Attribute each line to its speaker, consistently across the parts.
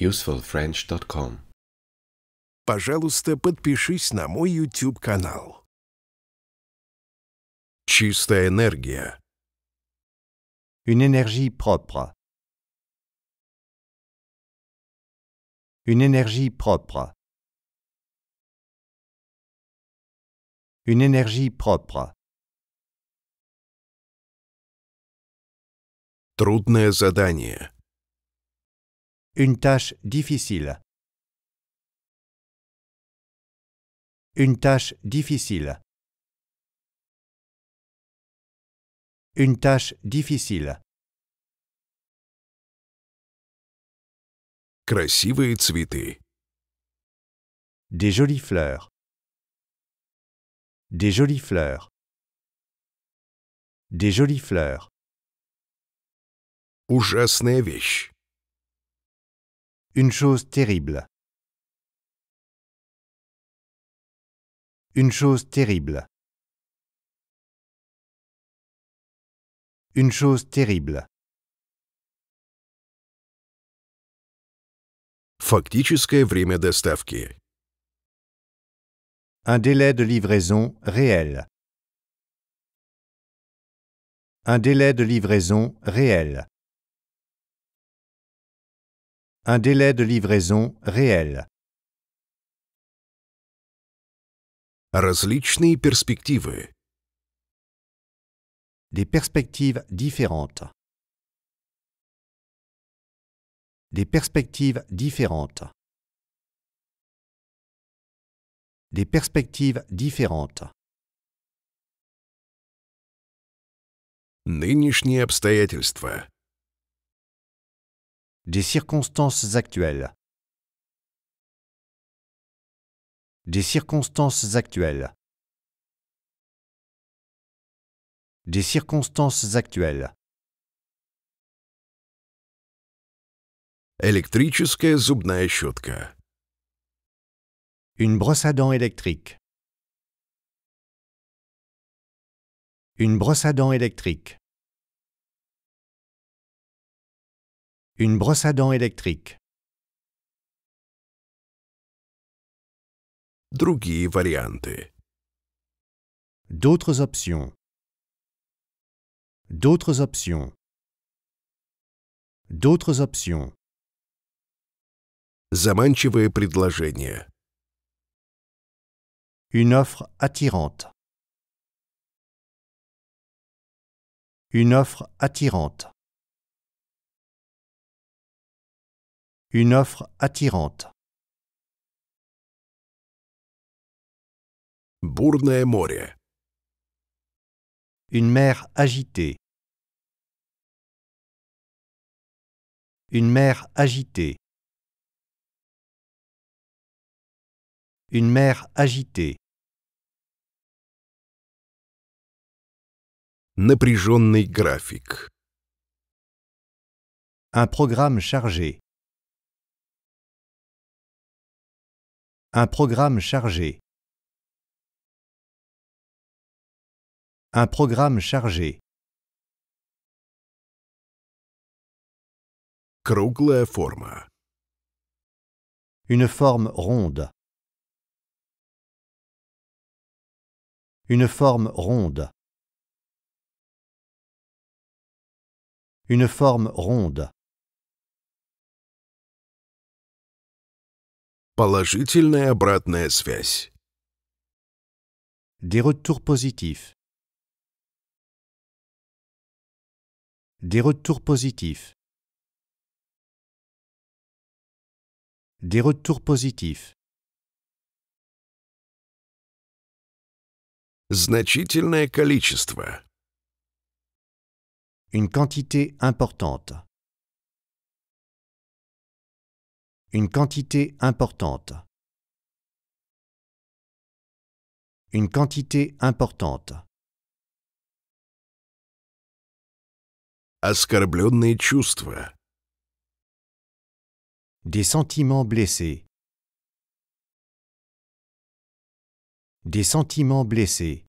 Speaker 1: usefulfrench.com
Speaker 2: Пожалуйста, подпишись на мой YouTube-канал. Чистая энергия.
Speaker 3: Une énergie propre. Une énergie propre. Une énergie propre.
Speaker 2: Трудное задание.
Speaker 3: Une tâche difficile. Une tâche difficile. Une tâche difficile.
Speaker 2: Красивые цветы.
Speaker 3: Des jolies fleurs. Des jolies fleurs. Des jolies fleurs.
Speaker 2: Ужасная вещь.
Speaker 3: Une chose terrible. Une chose terrible. Une chose terrible.
Speaker 2: Фактическое время доставки.
Speaker 3: Un délai de livraison réel. Un délai de livraison réel. Un délai de livraison réel.
Speaker 2: Различные перспективы.
Speaker 3: Des perspectives différentes. Des perspectives différentes. Des perspectives différentes.
Speaker 2: Нынешние обстоятельства.
Speaker 3: Des circonstances actuelles. Des circonstances actuelles. Des circonstances actuelles.
Speaker 2: Электрическая зубная щетка.
Speaker 3: Une brosse à dents électrique. Une brosse à dents électrique. Une brosse à dents électrique.
Speaker 2: Другие варианты.
Speaker 3: D'autres options. D'autres options. D'autres options.
Speaker 2: Заманчивое предложение.
Speaker 3: Une offre attirante. Une offre attirante. Une offre attirante.
Speaker 2: Бурное море.
Speaker 3: Une mer agitée. Une mer agitée. Une mer agitée.
Speaker 2: Напряженный график.
Speaker 3: Un programme chargé. Un programme chargé. Un programme chargé.
Speaker 2: Круглая форма.
Speaker 3: Une forme ronde. Une forme ronde. Une forme ronde.
Speaker 2: Положительная обратная связь.
Speaker 3: Des retours positifs. Des retours positifs. Des retours positifs.
Speaker 2: Значительное количество.
Speaker 3: Une quantité importante. Une quantité importante. Une quantité importante.
Speaker 2: Оскорбленные чувства.
Speaker 3: Des sentiments blessés. Des sentiments blessés.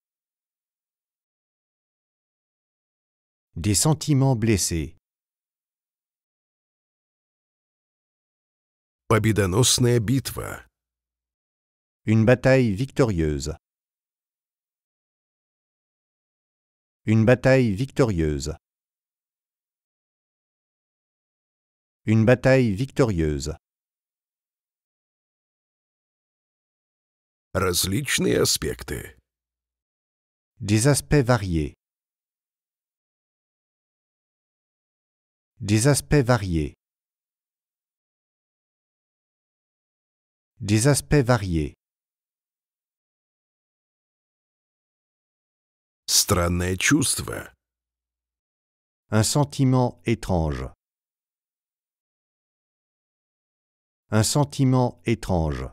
Speaker 3: Des sentiments blessés.
Speaker 2: Победоносная битва.
Speaker 3: Une bataille victorieuse. Une bataille victorieuse. Une bataille victorieuse.
Speaker 2: Различные аспекты.
Speaker 3: Des aspects variés. Des aspects variés. Des aspects variés.
Speaker 2: Странное чувство.
Speaker 3: Un sentiment étrange. Un sentiment étrange.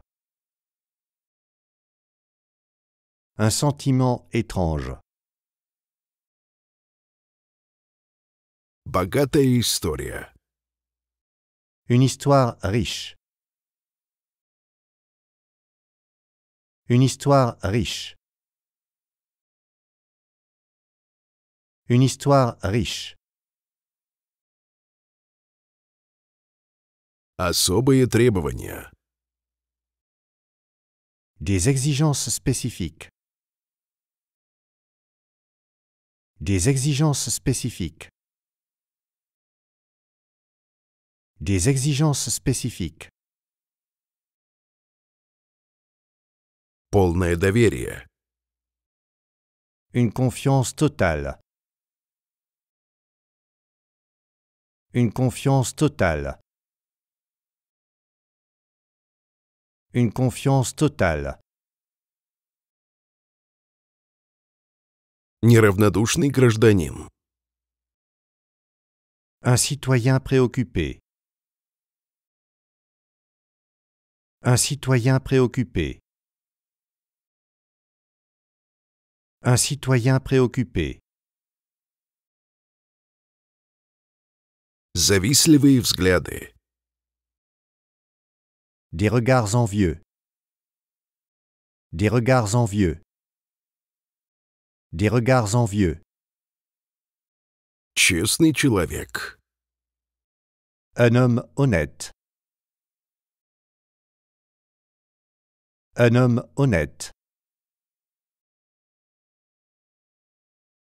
Speaker 3: Un sentiment étrange.
Speaker 2: Богатая история.
Speaker 3: Une histoire riche. Une histoire riche. Une histoire riche.
Speaker 2: Особые требования.
Speaker 3: Des exigences spécifiques. Des exigences spécifiques. Des exigences spécifiques.
Speaker 2: Полное доверие.
Speaker 3: Une confiance totale. Une confiance totale. Une confiance totale.
Speaker 2: Неравнодушный гражданин.
Speaker 3: Un citoyen préoccupé. Un citoyen préoccupé. Un citoyen préoccupé.
Speaker 2: Завистливые взгляды.
Speaker 3: Des regards envieux. Des regards envieux. Des regards envieux.
Speaker 2: Честный человек.
Speaker 3: Un homme honnête. Un homme honnête.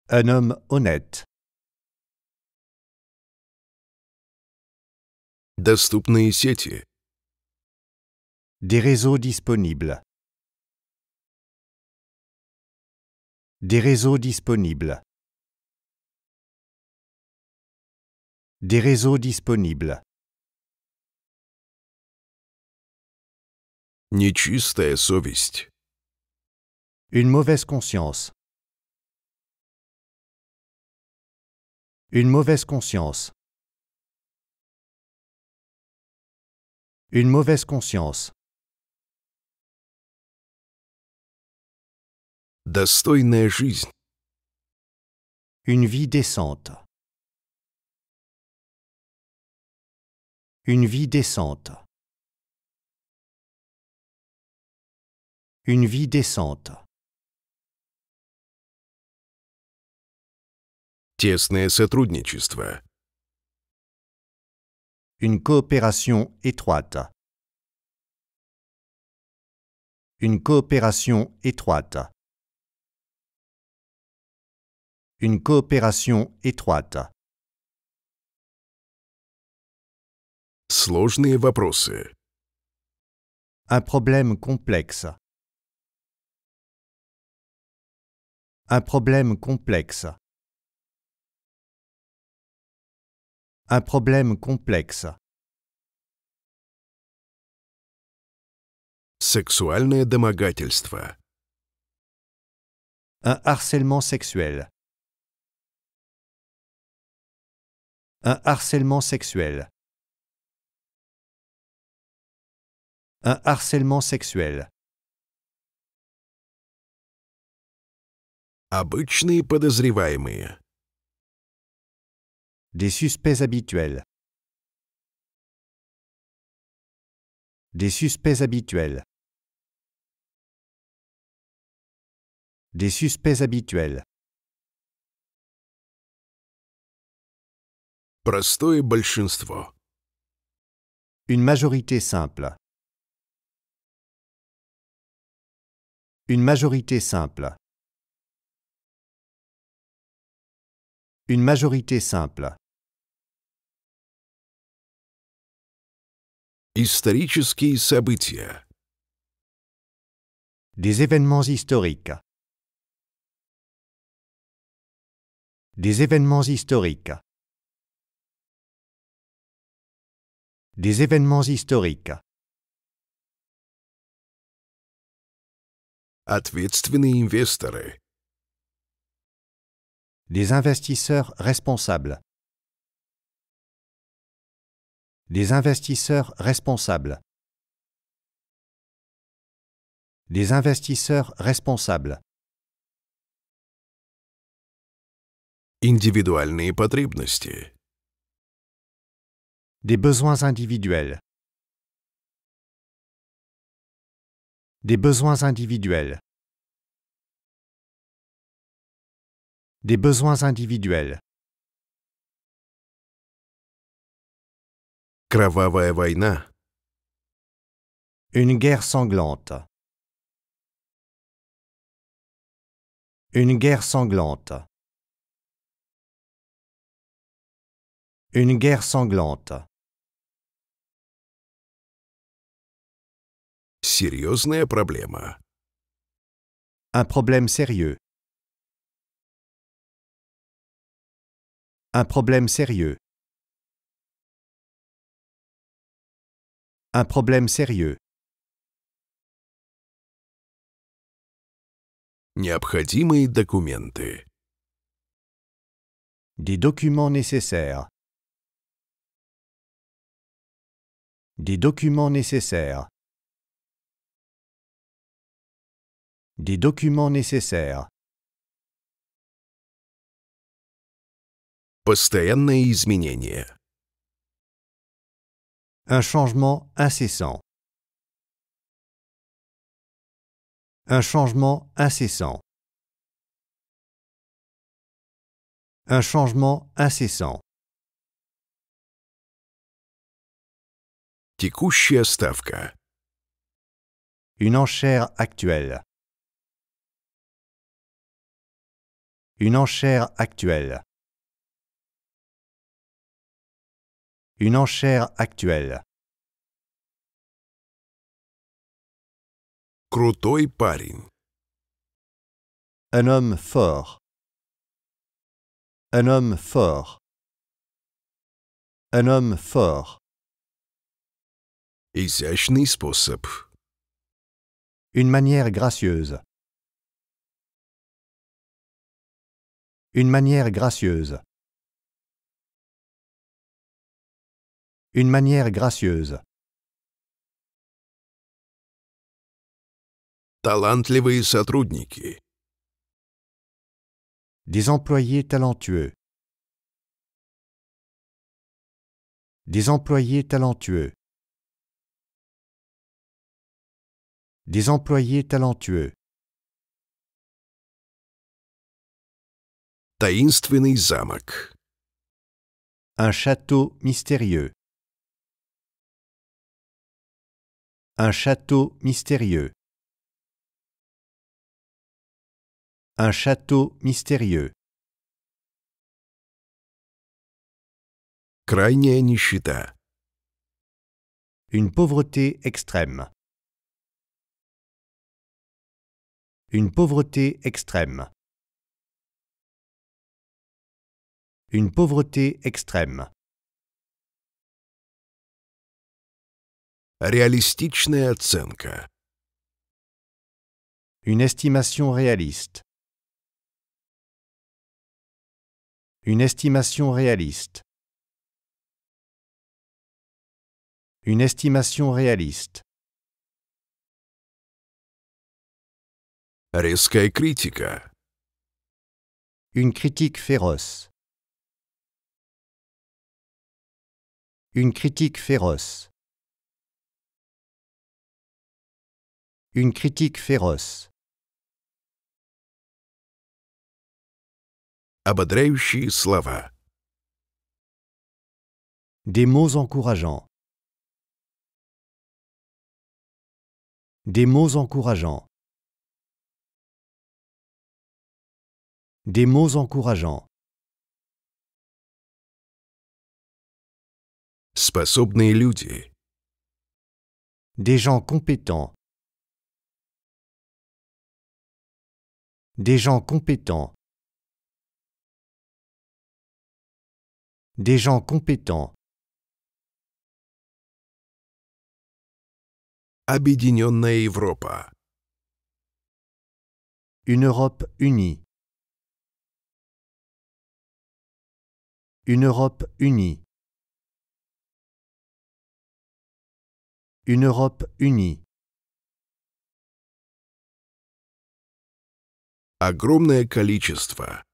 Speaker 3: Un homme honnête.
Speaker 2: Доступные сети.
Speaker 3: Des réseaux disponibles. Des réseaux disponibles. Des réseaux disponibles.
Speaker 2: Нечистая совесть.
Speaker 3: Une mauvaise conscience. Une mauvaise conscience. Une mauvaise conscience.
Speaker 2: Достойная жизнь.
Speaker 3: Une vie décente. Une vie décente. Une vie décente.
Speaker 2: Тесное сотрудничество.
Speaker 3: Une coopération étroite. Une coopération étroite. Une coopération étroite.
Speaker 2: Сложные вопросы.
Speaker 3: Un problème complexe. Un problème complexe. Un problème complexe.
Speaker 2: Сексуальное домогательство.
Speaker 3: Un harcèlement sexuel. Un harcèlement sexuel. Un harcèlement sexuel.
Speaker 2: Обычные подозреваемые.
Speaker 3: Des suspects habituels. Des suspects habituels. Des suspects habituels.
Speaker 2: Простое большинство.
Speaker 3: Une majorité simple. Une majorité simple. Une majorité simple.
Speaker 2: Исторические события.
Speaker 3: Des événements historiques. Des événements historiques. Des événements historiques.
Speaker 2: Ответственные инвесторы.
Speaker 3: Des investisseurs responsables. Des investisseurs responsables. Des investisseurs responsables.
Speaker 2: Индивидуальные потребности.
Speaker 3: Des besoins individuels. Des besoins individuels. Des besoins individuels.
Speaker 2: Кровавая война.
Speaker 3: Une guerre sanglante. Une guerre sanglante. Une guerre sanglante.
Speaker 2: Серьезная проблема.
Speaker 3: Un problème sérieux. Un problème sérieux. Un problème sérieux.
Speaker 2: Необходимые документы.
Speaker 3: Des documents nécessaires. Des documents nécessaires. Des documents nécessaires.
Speaker 2: Постоянные изменения.
Speaker 3: Un changement incessant. Un changement incessant. Un changement incessant.
Speaker 2: Текущая ставка.
Speaker 3: Une enchère actuelle. Une enchère actuelle. Une enchère actuelle.
Speaker 2: Крутой парень.
Speaker 3: Un homme fort. Un homme fort. Un homme fort.
Speaker 2: Изящный способ.
Speaker 3: Une manière gracieuse. Une manière gracieuse. Une manière gracieuse.
Speaker 2: Талантливые сотрудники.
Speaker 3: Des employés talentueux. Des employés talentueux. Des employés talentueux.
Speaker 2: Таинственный замок.
Speaker 3: Un château mystérieux. Un château mystérieux. Un château mystérieux.
Speaker 2: Крайняя нищета.
Speaker 3: Une pauvreté extrême. Une pauvreté extrême. Une pauvreté extrême.
Speaker 2: Реалистичная оценка.
Speaker 3: Une estimation réaliste. Une estimation réaliste. Une estimation réaliste.
Speaker 2: Резкая критика.
Speaker 3: Une critique féroce. Une critique féroce. Une critique féroce.
Speaker 2: Ободряющие слова.
Speaker 3: Des mots encourageants. Des mots encourageants. Des mots encourageants.
Speaker 2: Способные люди.
Speaker 3: Des gens compétents. Des gens compétents. Des gens compétents.
Speaker 2: Объединенная Европа.
Speaker 3: Une Europe unie. Une Europe unie. Une Europe unie.
Speaker 2: Огромное количество.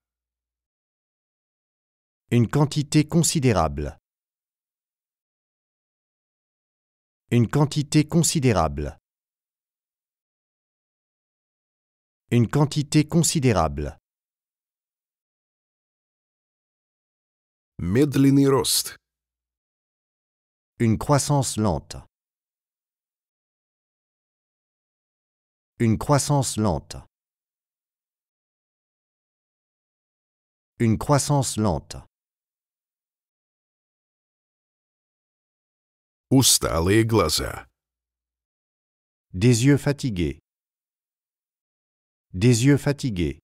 Speaker 3: Une quantité considérable. Une quantité considérable. Une quantité considérable.
Speaker 2: Медленный рост.
Speaker 3: Une croissance lente. Une croissance lente. Une croissance lente.
Speaker 2: Усталые глаза.
Speaker 3: Des yeux fatigués. Des yeux fatigués.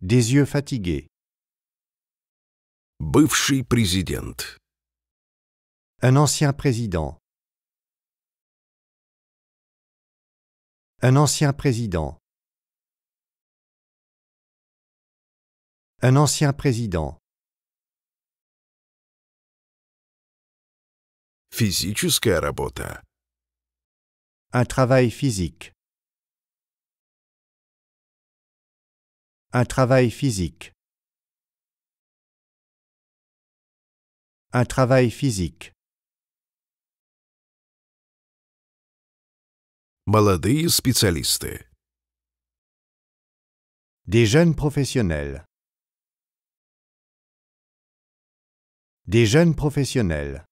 Speaker 3: Des yeux fatigués.
Speaker 2: Бывший президент.
Speaker 3: Un ancien président. Un ancien président. Un ancien président.
Speaker 2: Физическая работа.
Speaker 3: Un travail physique. Un travail physique. Un travail physique.
Speaker 2: Молодые специалисты.
Speaker 3: Des jeunes professionnels. Des jeunes professionnels.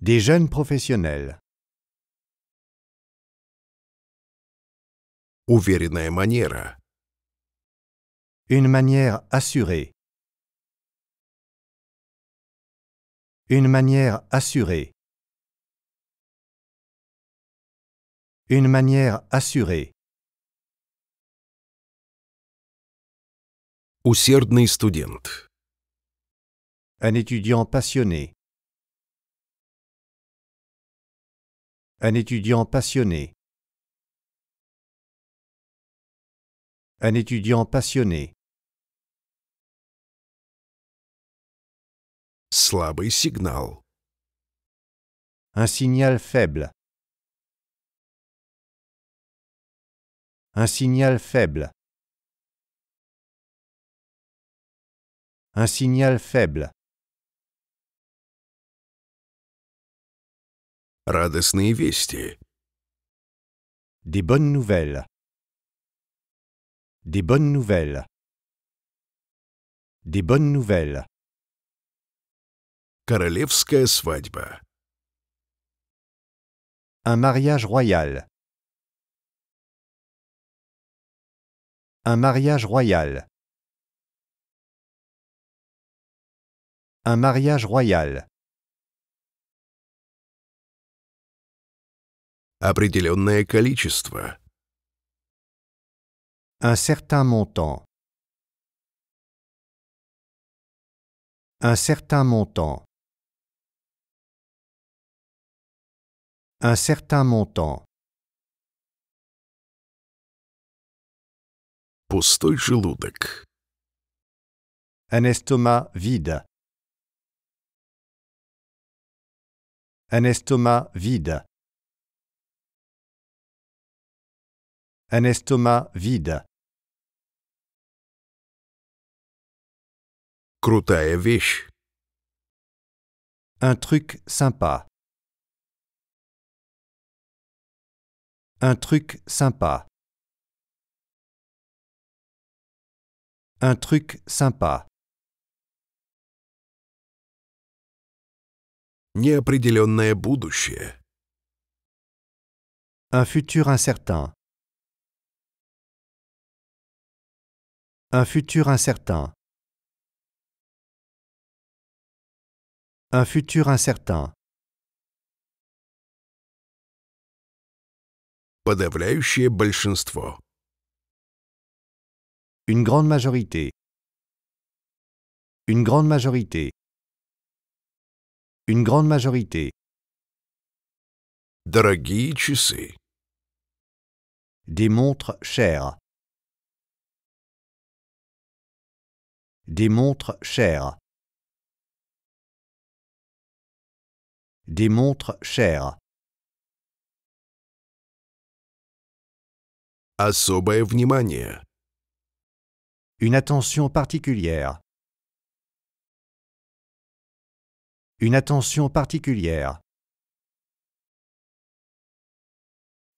Speaker 3: Des jeunes professionnels.
Speaker 2: Уверенная манера.
Speaker 3: Une manière assurée. Une manière assurée. Une manière assurée.
Speaker 2: Усердный студент.
Speaker 3: Un étudiant passionné. Un étudiant passionné. Un étudiant passionné.
Speaker 2: Слабый сигнал.
Speaker 3: Un signal faible. Un signal faible. Un signal faible.
Speaker 2: Радостные вести.
Speaker 3: Des bonnes nouvelles. Des bonnes nouvelles. Des bonnes nouvelles.
Speaker 2: Королевская свадьба.
Speaker 3: Un mariage royal. Un mariage royal. Un mariage royal.
Speaker 2: Определенное количество.
Speaker 3: Un certain montant. Un certain montant. Un certain montant.
Speaker 2: Пустой желудок.
Speaker 3: Un estomac vide. Un estomac vide. Un estomac vide.
Speaker 2: Крутая вещь.
Speaker 3: Un truc sympa. Un truc sympa. Un truc sympa.
Speaker 2: Неопределенное будущее.
Speaker 3: Un futur incertain. Un futur incertain. Un futur incertain.
Speaker 2: Подавляющее большинство.
Speaker 3: Une grande majorité. Une grande majorité. Une grande majorité.
Speaker 2: Дорогие часы.
Speaker 3: Des montres chères. Des montres chères. Des montres chères.
Speaker 2: Особое внимание.
Speaker 3: Une attention particulière. Une attention particulière.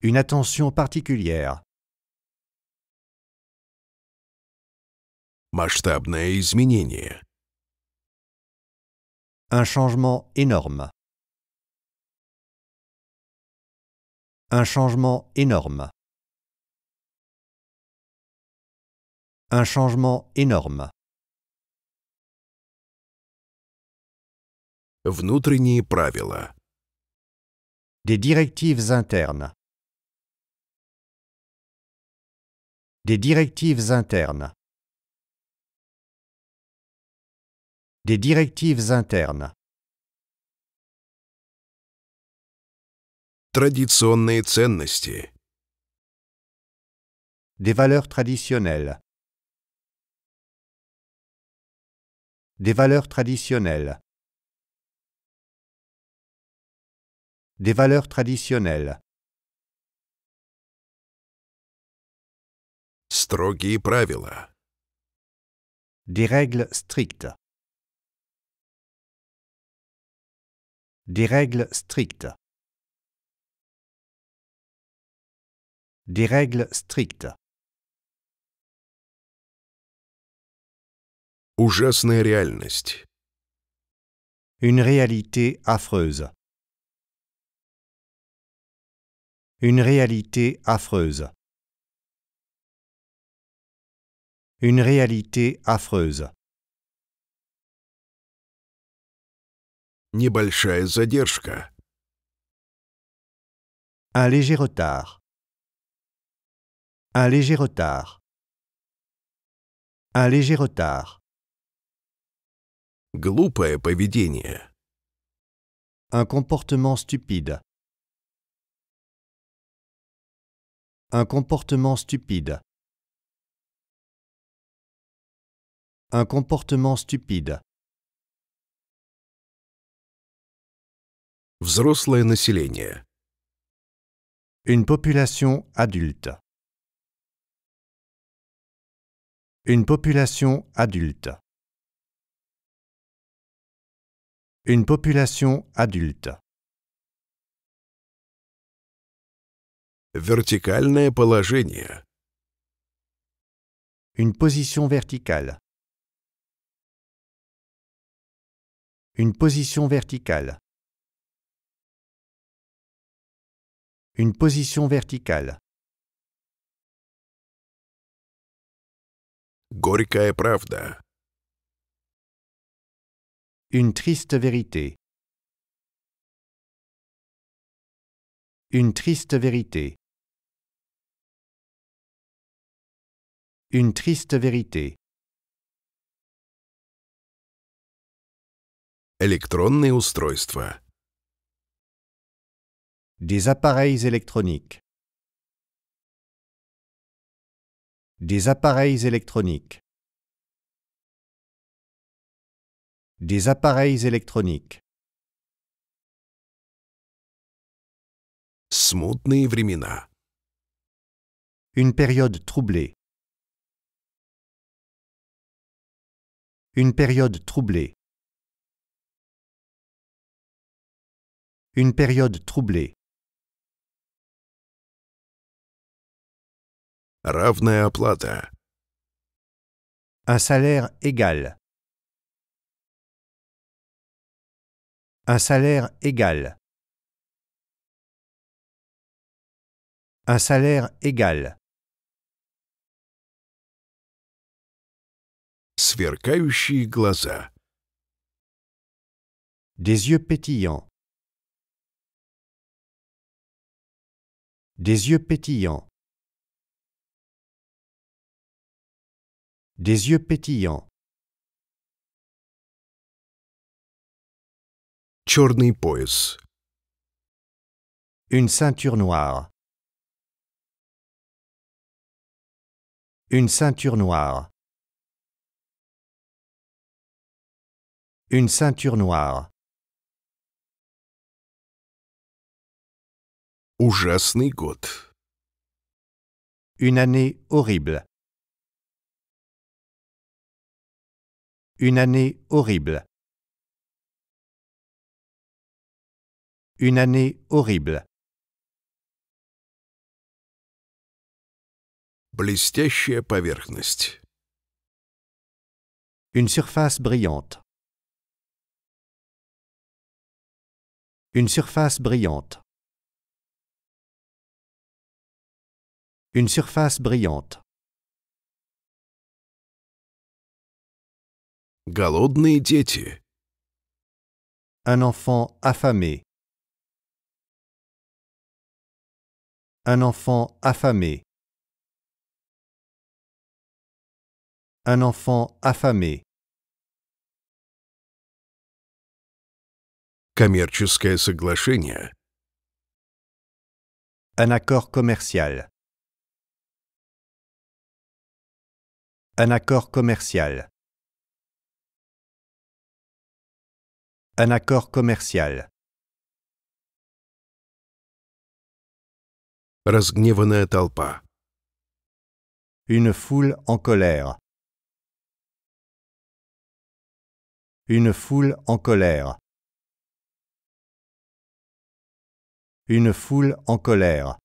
Speaker 3: Une attention particulière.
Speaker 2: Масштабное изменение.
Speaker 3: Un changement énorme. Un changement énorme. Un changement énorme.
Speaker 2: Внутренние правила.
Speaker 3: Des directives internes. Des directives internes. Des directives internes.
Speaker 2: Традиционные ценности.
Speaker 3: Des valeurs traditionnelles. Des valeurs traditionnelles. Des valeurs traditionnelles.
Speaker 2: Строгие правила.
Speaker 3: Des règles strictes. Des règles strictes. Des règles strictes.
Speaker 2: Ужасная реальность.
Speaker 3: Une réalité affreuse. Une réalité affreuse. Une réalité affreuse.
Speaker 2: Небольшая задержка.
Speaker 3: Un léger retard. Un léger retard. Un léger retard.
Speaker 2: Глупое поведение.
Speaker 3: Un comportement stupide. Un comportement stupide. Un comportement stupide.
Speaker 2: Взрослое население.
Speaker 3: Une population adulte. Une population adulte. Une population adulte.
Speaker 2: Вертикальное положение.
Speaker 3: Une position verticale. Une position verticale. Une position verticale.
Speaker 2: Горькая правда.
Speaker 3: Une triste vérité. Une triste vérité. Une triste vérité.
Speaker 2: Электронные устройства.
Speaker 3: Des appareils électroniques. Des appareils électroniques. Des appareils électroniques.
Speaker 2: Смутные времена.
Speaker 3: Une période troublée. Une période troublée. Une période troublée.
Speaker 2: Равная оплата.
Speaker 3: Un salaire égal. Un salaire égal. Un salaire égal.
Speaker 2: Сверкающие глаза.
Speaker 3: Des yeux pétillants. Des yeux pétillants. Des yeux pétillants.
Speaker 2: Черный пояс.
Speaker 3: Une ceinture noire. Une ceinture noire. Une ceinture noire.
Speaker 2: Ужасный год.
Speaker 3: Une année horrible. Une année horrible. Une année horrible.
Speaker 2: Блестящая поверхность.
Speaker 3: Une surface brillante. Une surface brillante. Une surface brillante.
Speaker 2: Голодные дети.
Speaker 3: Un enfant affamé. Un enfant affamé. Un enfant affamé.
Speaker 2: Коммерческое соглашение.
Speaker 3: Un accord commercial. Un accord commercial. Un accord commercial.
Speaker 2: Разгневанная толпа.
Speaker 3: Une foule en colère. Une foule en colère. Une foule en colère.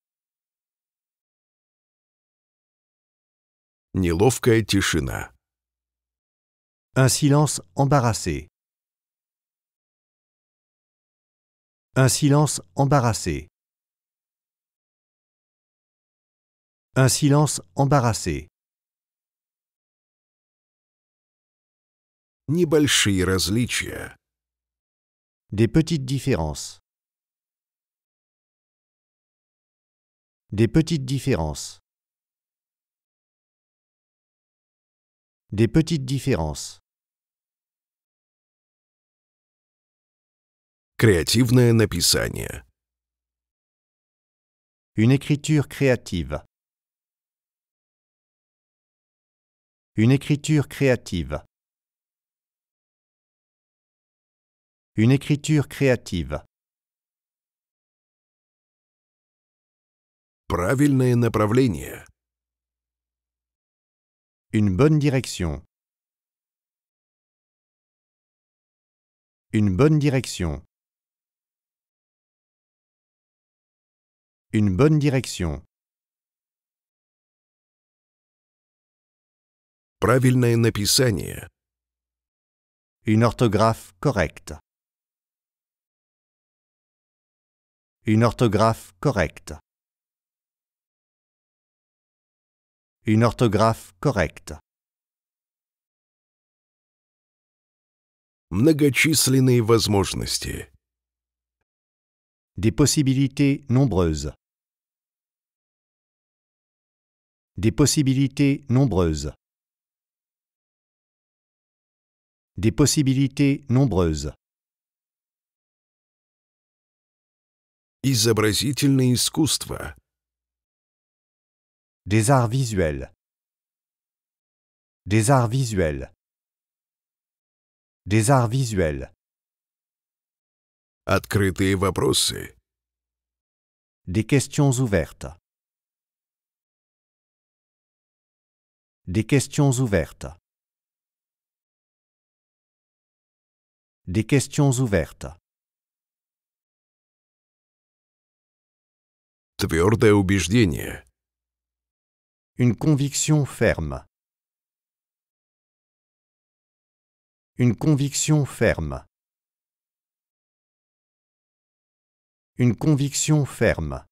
Speaker 2: Неловкая тишина.
Speaker 3: Un silence embarrassé. Un silence embarrassé. Un silence embarrassé.
Speaker 2: Небольшие различия.
Speaker 3: Des petites différences. Des petites différences. Des petites différences.
Speaker 2: Креативное написание.
Speaker 3: Une écriture créative. Une écriture créative. Une écriture créative.
Speaker 2: Правильное направление.
Speaker 3: Une bonne direction. Une bonne direction. Une bonne direction.
Speaker 2: Правильное написание.
Speaker 3: Une orthographe correcte. Une orthographe correcte. Une orthographe correcte.
Speaker 2: Многочисленные возможности.
Speaker 3: Des possibilités nombreuses. Des possibilités nombreuses. Des possibilités nombreuses.
Speaker 2: Изобразительное искусство.
Speaker 3: Des arts visuels. Des arts visuels. Des arts visuels.
Speaker 2: Открытые вопросы.
Speaker 3: Des questions ouvertes. Des questions ouvertes. Des questions ouvertes.
Speaker 2: Твердое убеждение.
Speaker 3: Une conviction ferme. Une conviction ferme. Une conviction ferme.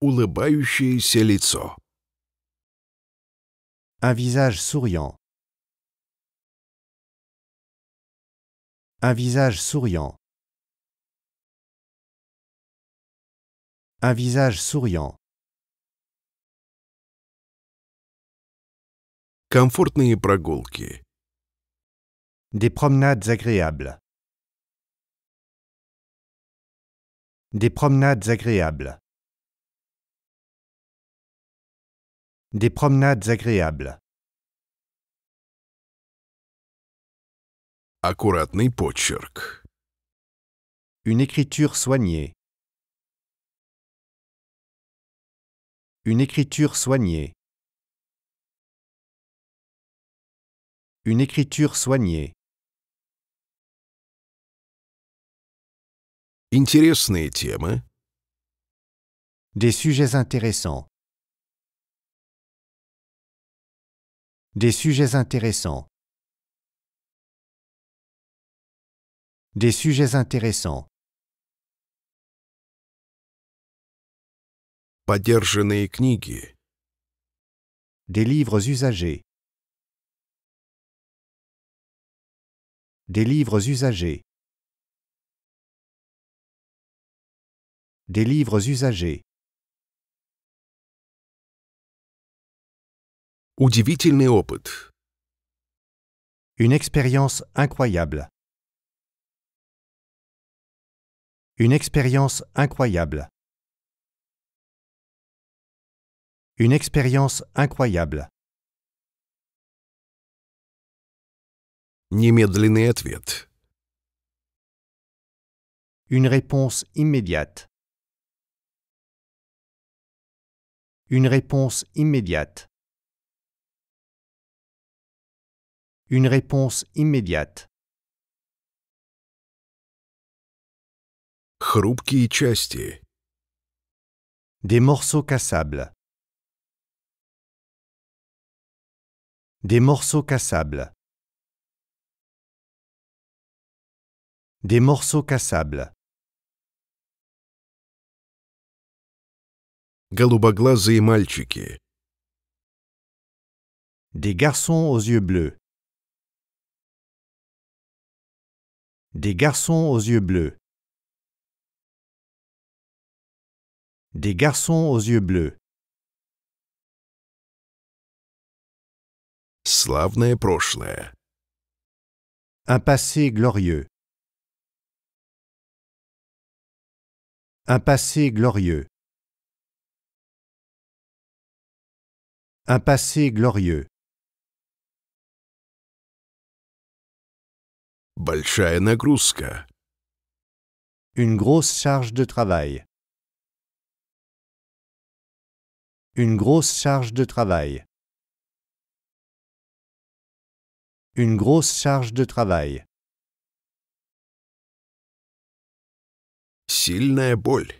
Speaker 2: Улыбающееся лицо.
Speaker 3: Un visage souriant. Un visage souriant. Un visage souriant.
Speaker 2: Комфортные прогулки.
Speaker 3: Des promenades agréables. Des promenades agréables. Des promenades agréables.
Speaker 2: Аккуратный почерк.
Speaker 3: Une écriture soignée. Une écriture soignée. Une écriture soignée.
Speaker 2: Интересные темы.
Speaker 3: Des sujets intéressants. Des sujets intéressants. Des sujets intéressants.
Speaker 2: Подержанные книги.
Speaker 3: Des livres usagés. Des livres usagés. Des livres usagés.
Speaker 2: Удивительный опыт.
Speaker 3: Une expérience incroyable. Une expérience incroyable. Une expérience incroyable.
Speaker 2: Немедленный ответ.
Speaker 3: Une réponse immédiate. Une réponse immédiate. Une réponse immédiate.
Speaker 2: Хрупкие части.
Speaker 3: Des morceaux cassables. Des morceaux cassables. Des morceaux cassables.
Speaker 2: Голубоглазые мальчики.
Speaker 3: Des garçons aux yeux bleus. Des garçons aux yeux bleus. Des garçons aux yeux bleus.
Speaker 2: Славное прошлое.
Speaker 3: Un passé glorieux. Un passé glorieux. Un passé glorieux.
Speaker 2: Большая нагрузка.
Speaker 3: Une grosse charge de travail. Une grosse charge de travail. Une grosse charge de travail.
Speaker 2: Сильная боль.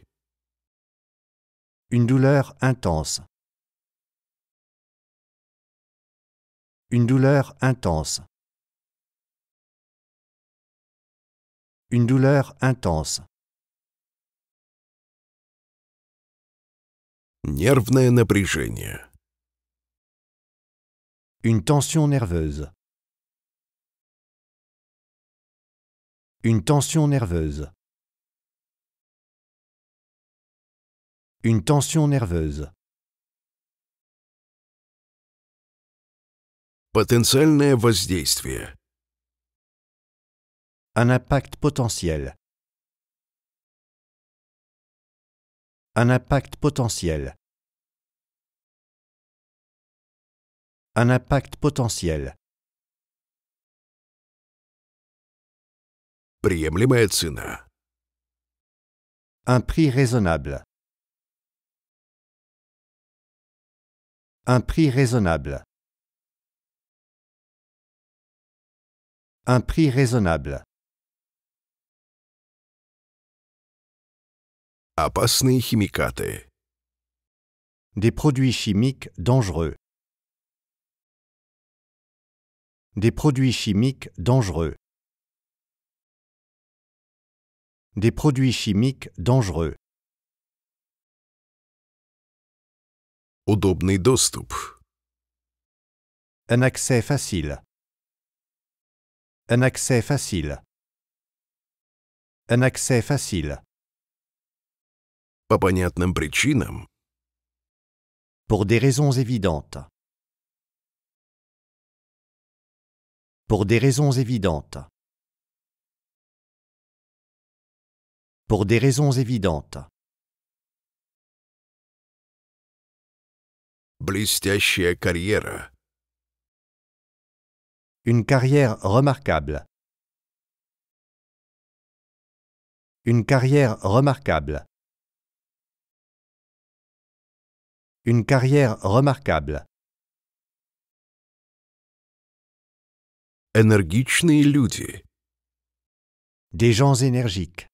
Speaker 3: Une douleur intense. Une douleur intense. Une douleur intense.
Speaker 2: Нервное напряжение.
Speaker 3: Une tension nerveuse. Une tension nerveuse. Une tension nerveuse.
Speaker 2: Потенциальное воздействие.
Speaker 3: Un impact potentiel. Un impact potentiel. Un impact potentiel.
Speaker 2: Приемлемая цена.
Speaker 3: Un prix raisonnable. Un prix raisonnable. Un prix raisonnable.
Speaker 2: Опасные химикаты.
Speaker 3: Des produits chimiques dangereux. Des produits chimiques dangereux. Des produits chimiques dangereux.
Speaker 2: Удобный доступ.
Speaker 3: Un accès facile. Un accès facile. Un accès facile.
Speaker 2: По понятным причинам.
Speaker 3: Pour des raisons évidentes. Pour des raisons évidentes. Pour des raisons évidentes.
Speaker 2: Блестящая карьера.
Speaker 3: Une carrière remarquable. Une carrière remarquable. Une carrière remarquable.
Speaker 2: Энергичные люди.
Speaker 3: Des gens énergiques.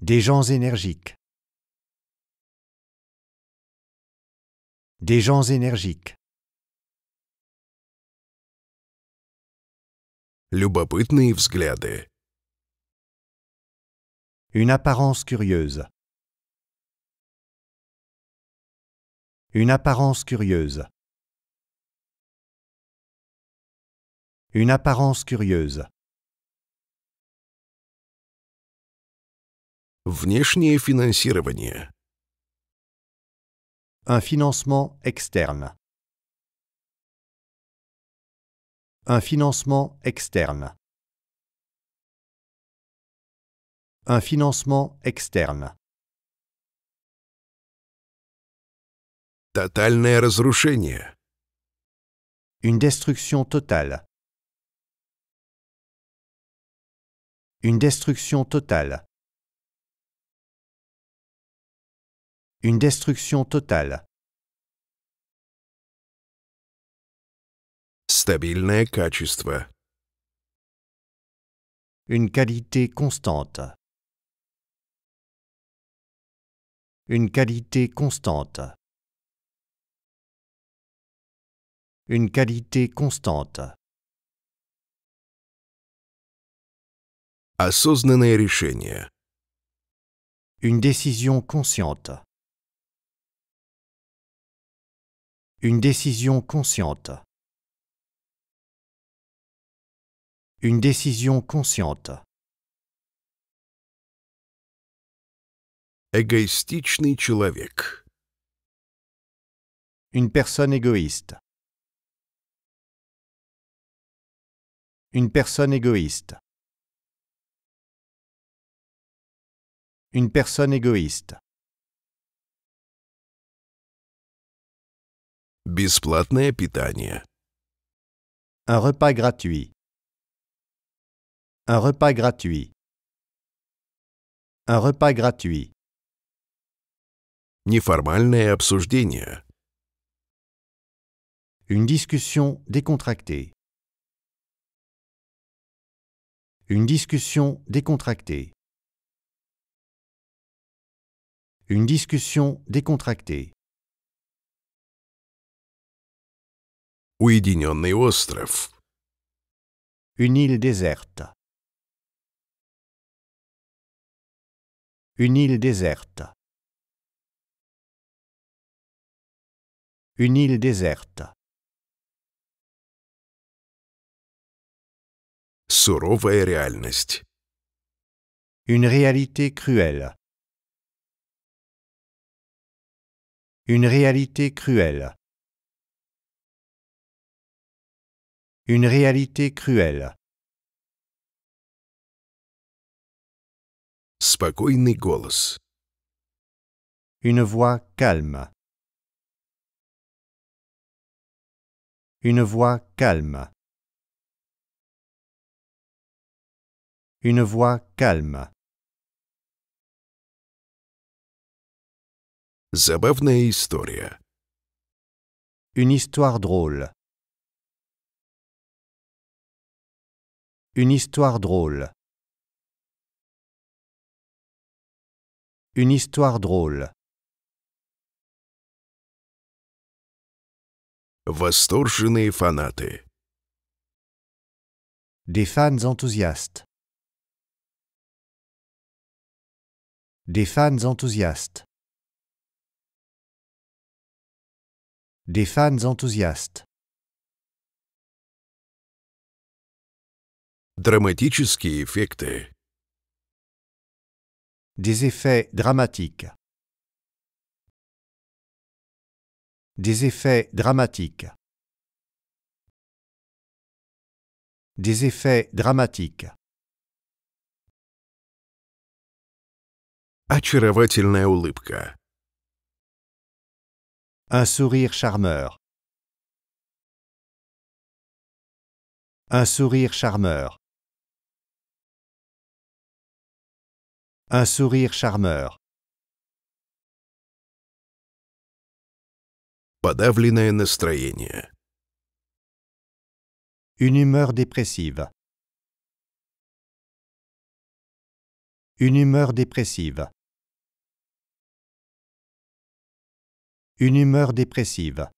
Speaker 3: Des gens énergiques. Des gens énergiques.
Speaker 2: Любопытные взгляды.
Speaker 3: Une apparence curieuse. Une apparence curieuse. Une apparence curieuse.
Speaker 2: Внешнее финансирование.
Speaker 3: Un financement externe. Un financement externe. Un financement externe.
Speaker 2: Тотальное разрушение.
Speaker 3: Une destruction totale. Une destruction totale. Une destruction totale.
Speaker 2: Стабильное качество.
Speaker 3: Une qualité constante. Une qualité constante. Une qualité constante.
Speaker 2: Осознанное решение.
Speaker 3: Une décision consciente. Une décision consciente. Une décision consciente.
Speaker 2: Эгоистичный человек.
Speaker 3: Une personne égoïste. Une personne égoïste. Une personne égoïste.
Speaker 2: Бесплатное питание.
Speaker 3: Un repas gratuit. Un repas gratuit. Un repas gratuit.
Speaker 2: Неформальное обсуждение.
Speaker 3: Une discussion décontractée. Une discussion décontractée. Une discussion décontractée.
Speaker 2: Уединенный остров.
Speaker 3: Une île déserte. Une île déserte. Une île déserte.
Speaker 2: Суровая реальность.
Speaker 3: Une réalité cruelle. Une réalité cruelle. Une réalité cruelle.
Speaker 2: Спокойный голос.
Speaker 3: Une voix calme. Une voix calme. Une voix calme.
Speaker 2: Забавная история.
Speaker 3: Une histoire drôle. Une histoire drôle. Une histoire drôle.
Speaker 2: Восторженные фанаты.
Speaker 3: Des fans enthousiastes. Des fans enthousiastes. Des fans enthousiastes.
Speaker 2: Драматические эффекты.
Speaker 3: Des effets dramatiques. Des effets dramatiques. Des effets dramatiques.
Speaker 2: Очаровательная улыбка.
Speaker 3: Un sourire charmeur. Un sourire charmeur. Un sourire charmeur.
Speaker 2: Подавленное настроение.
Speaker 3: Une humeur dépressive. Une humeur dépressive. Une humeur dépressive.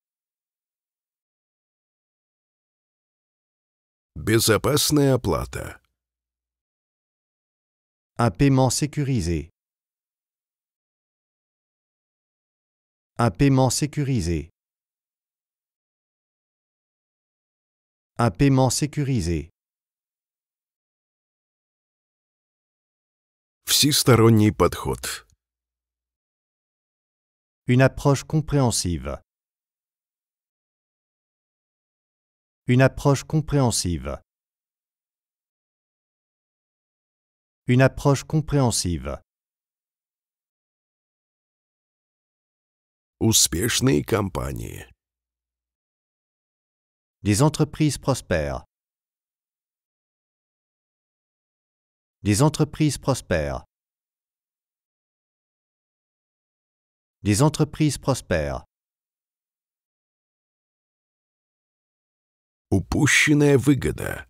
Speaker 2: Безопасная оплата.
Speaker 3: Un paiement sécurisé. Un paiement sécurisé. Un paiement sécurisé.
Speaker 2: Всесторонний подход.
Speaker 3: Une approche compréhensive. Une approche compréhensive. Une approche compréhensive.
Speaker 2: Успешные компании.
Speaker 3: Des entreprises prospères. Des entreprises prospères. Des entreprises prospères.
Speaker 2: Упущенная выгода.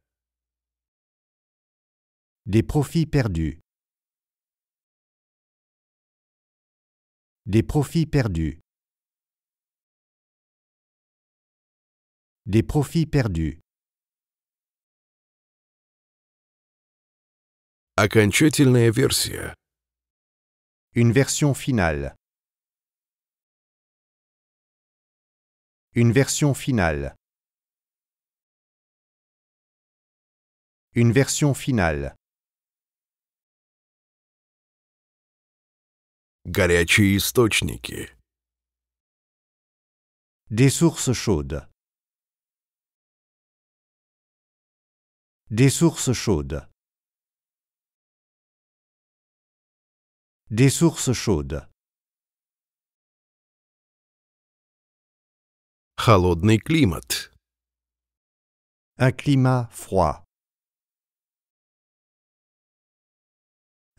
Speaker 3: Des profits perdus. Des profits perdus. Des profits perdus.
Speaker 2: Окончательная версия.
Speaker 3: Une version finale. Une version finale. Une version finale.
Speaker 2: Горячие источники.
Speaker 3: Des sources chaudes. Des sources chaudes. Des sources chaudes.
Speaker 2: Холодный климат.
Speaker 3: Un climat froid.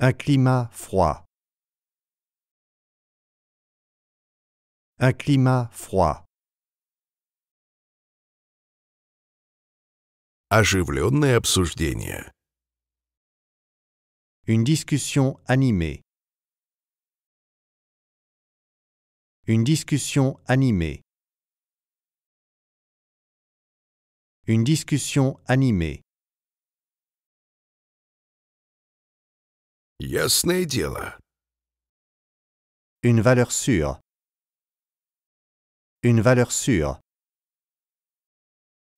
Speaker 3: Un climat froid. Un climat froid.
Speaker 2: Оживленное обсуждение.
Speaker 3: Une discussion animée. Une discussion animée. Une discussion animée.
Speaker 2: Ясное дело.
Speaker 3: Une valeur sûre. Une valeur sûre.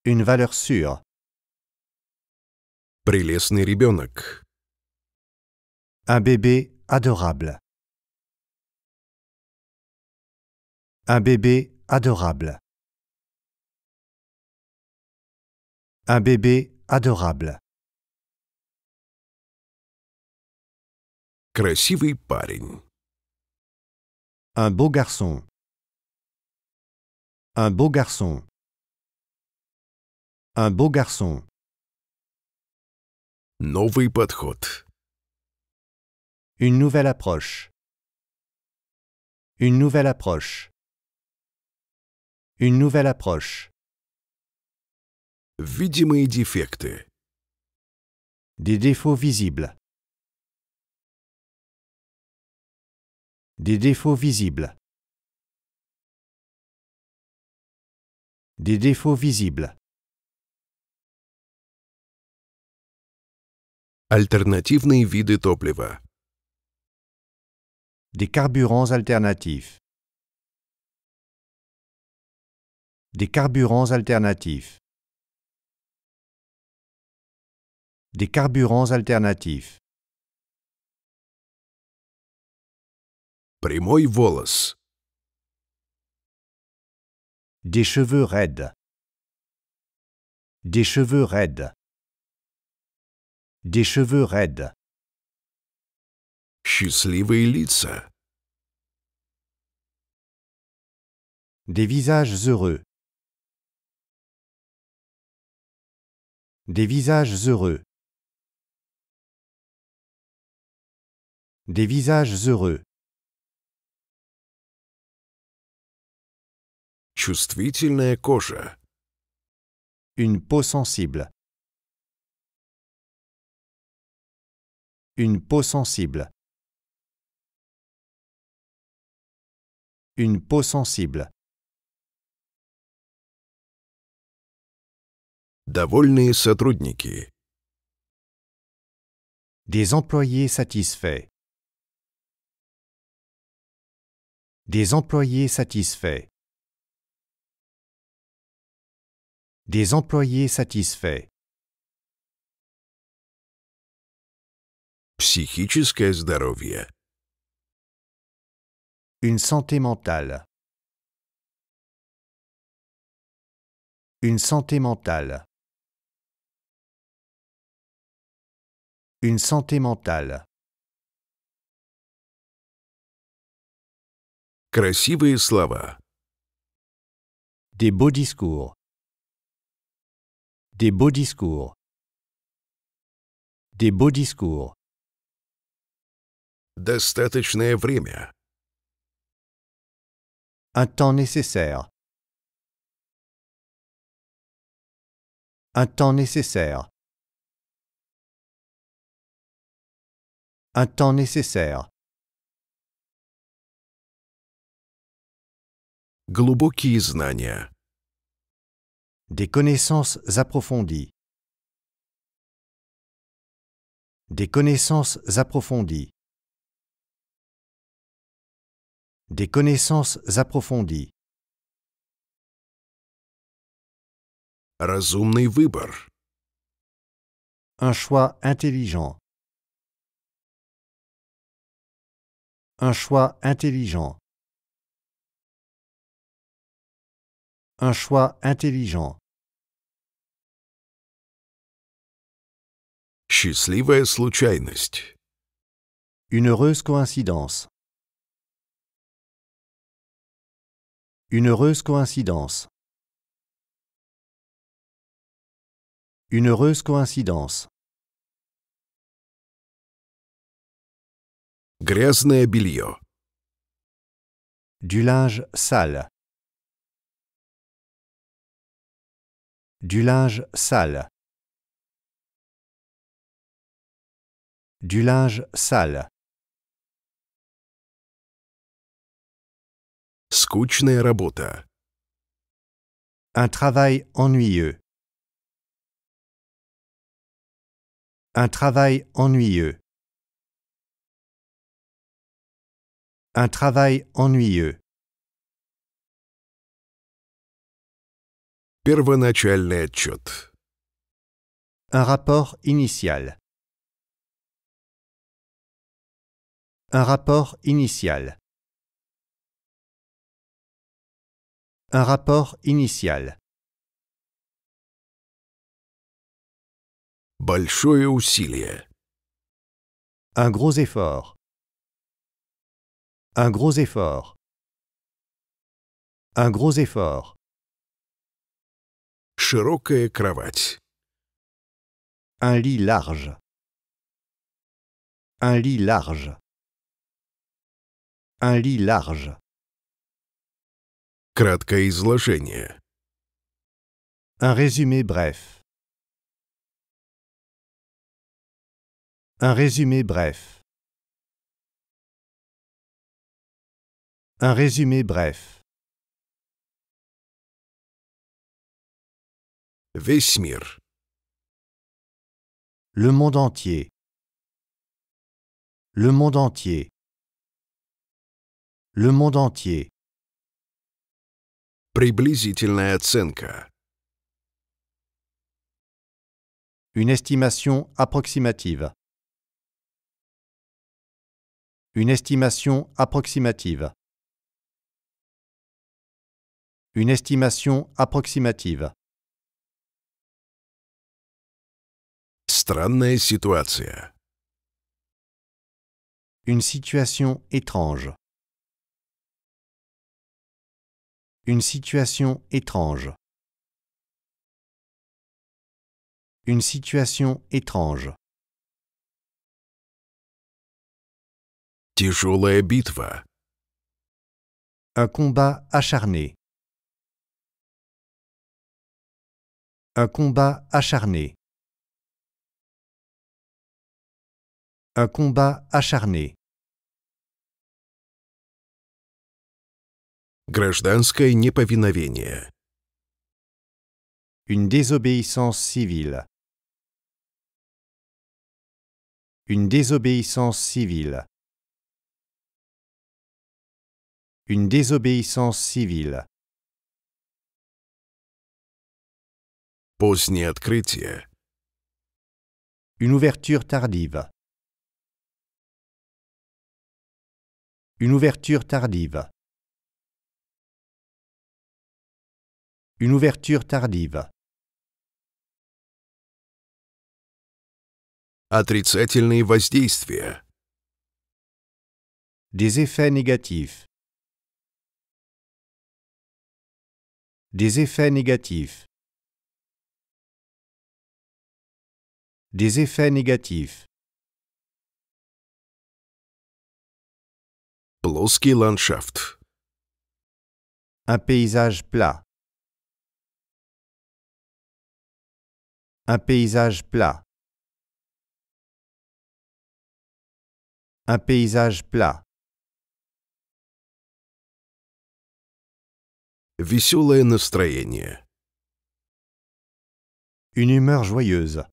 Speaker 3: Une valeur sûre.
Speaker 2: Прелестный ребенок.
Speaker 3: Un bébé adorable. Un bébé adorable. Un bébé adorable.
Speaker 2: Красивый парень.
Speaker 3: Un beau garçon. Un beau garçon. Un beau garçon.
Speaker 2: Новый подход.
Speaker 3: Une nouvelle approche. Une nouvelle approche. Une nouvelle approche.
Speaker 2: Видимые дефекты.
Speaker 3: Des défauts visibles. Des défauts visibles. Des défauts visibles.
Speaker 2: Альтернативные виды топлива.
Speaker 3: Des carburants alternatifs. Des carburants alternatifs. Des carburants alternatifs.
Speaker 2: Прямой волос.
Speaker 3: Des cheveux raides. Des cheveux raides. Des cheveux raides.
Speaker 2: Счастливые лица.
Speaker 3: Des visages heureux. Des visages heureux. Des visages heureux.
Speaker 2: Чувствительная кожа.
Speaker 3: Une peau sensible. Une peau sensible. Une peau sensible.
Speaker 2: Довольные сотрудники.
Speaker 3: Des employés satisfaits. Des employés satisfaits. Des employés satisfaits.
Speaker 2: Психическое здоровье.
Speaker 3: Une santé mentale. Une santé mentale. Une santé mentale.
Speaker 2: Красивые слова.
Speaker 3: Des beaux discours. Des beaux discours. Des beaux discours.
Speaker 2: Достаточное время.
Speaker 3: Un temps nécessaire. Un temps nécessaire. Un temps nécessaire.
Speaker 2: Глубокие знания.
Speaker 3: Des connaissances approfondies. Des connaissances approfondies. Des connaissances approfondies.
Speaker 2: Разумный выбор.
Speaker 3: Un choix intelligent. Un choix intelligent. Un choix intelligent.
Speaker 2: Счастливая случайность.
Speaker 3: Une heureuse coïncidence. Une heureuse coïncidence. Une heureuse coïncidence.
Speaker 2: Грязное белье.
Speaker 3: Du linge sale. Du linge sale. Du linge sale.
Speaker 2: Скучная работа.
Speaker 3: Un travail ennuyeux. Un travail ennuyeux. Un travail ennuyeux.
Speaker 2: Первоначальный отчет.
Speaker 3: Un rapport initial. Un rapport initial. Un rapport initial.
Speaker 2: Большое усилие.
Speaker 3: Un gros effort. Un gros effort. Un gros effort.
Speaker 2: Широкая кровать.
Speaker 3: Un lit large. Un lit large. Un lit large.
Speaker 2: Краткое изложение.
Speaker 3: Un résumé bref. Un résumé bref. Un résumé bref.
Speaker 2: Весь мир.
Speaker 3: Le monde entier. Le monde entier. Le monde entier.
Speaker 2: Приблизительная оценка.
Speaker 3: Une estimation approximative. Une estimation approximative. Une estimation approximative.
Speaker 2: Странная ситуация.
Speaker 3: Une situation étrange. Une situation étrange. Une situation étrange.
Speaker 2: Тяжелая битва.
Speaker 3: Un combat acharné. Un combat acharné. Un combat acharné.
Speaker 2: Гражданское неповиновение.
Speaker 3: Une désobéissance civile. Une désobéissance civile. Une désobéissance civile.
Speaker 2: Позднее открытие.
Speaker 3: Une ouverture tardive. Une ouverture tardive. Une ouverture tardive.
Speaker 2: Отрицательные воздействия.
Speaker 3: Des effets négatifs. Des effets négatifs. Des effets négatifs.
Speaker 2: Плоский ландшафт.
Speaker 3: Un paysage plat. Un paysage plat. Un paysage plat.
Speaker 2: Веселое настроение.
Speaker 3: Une humeur joyeuse.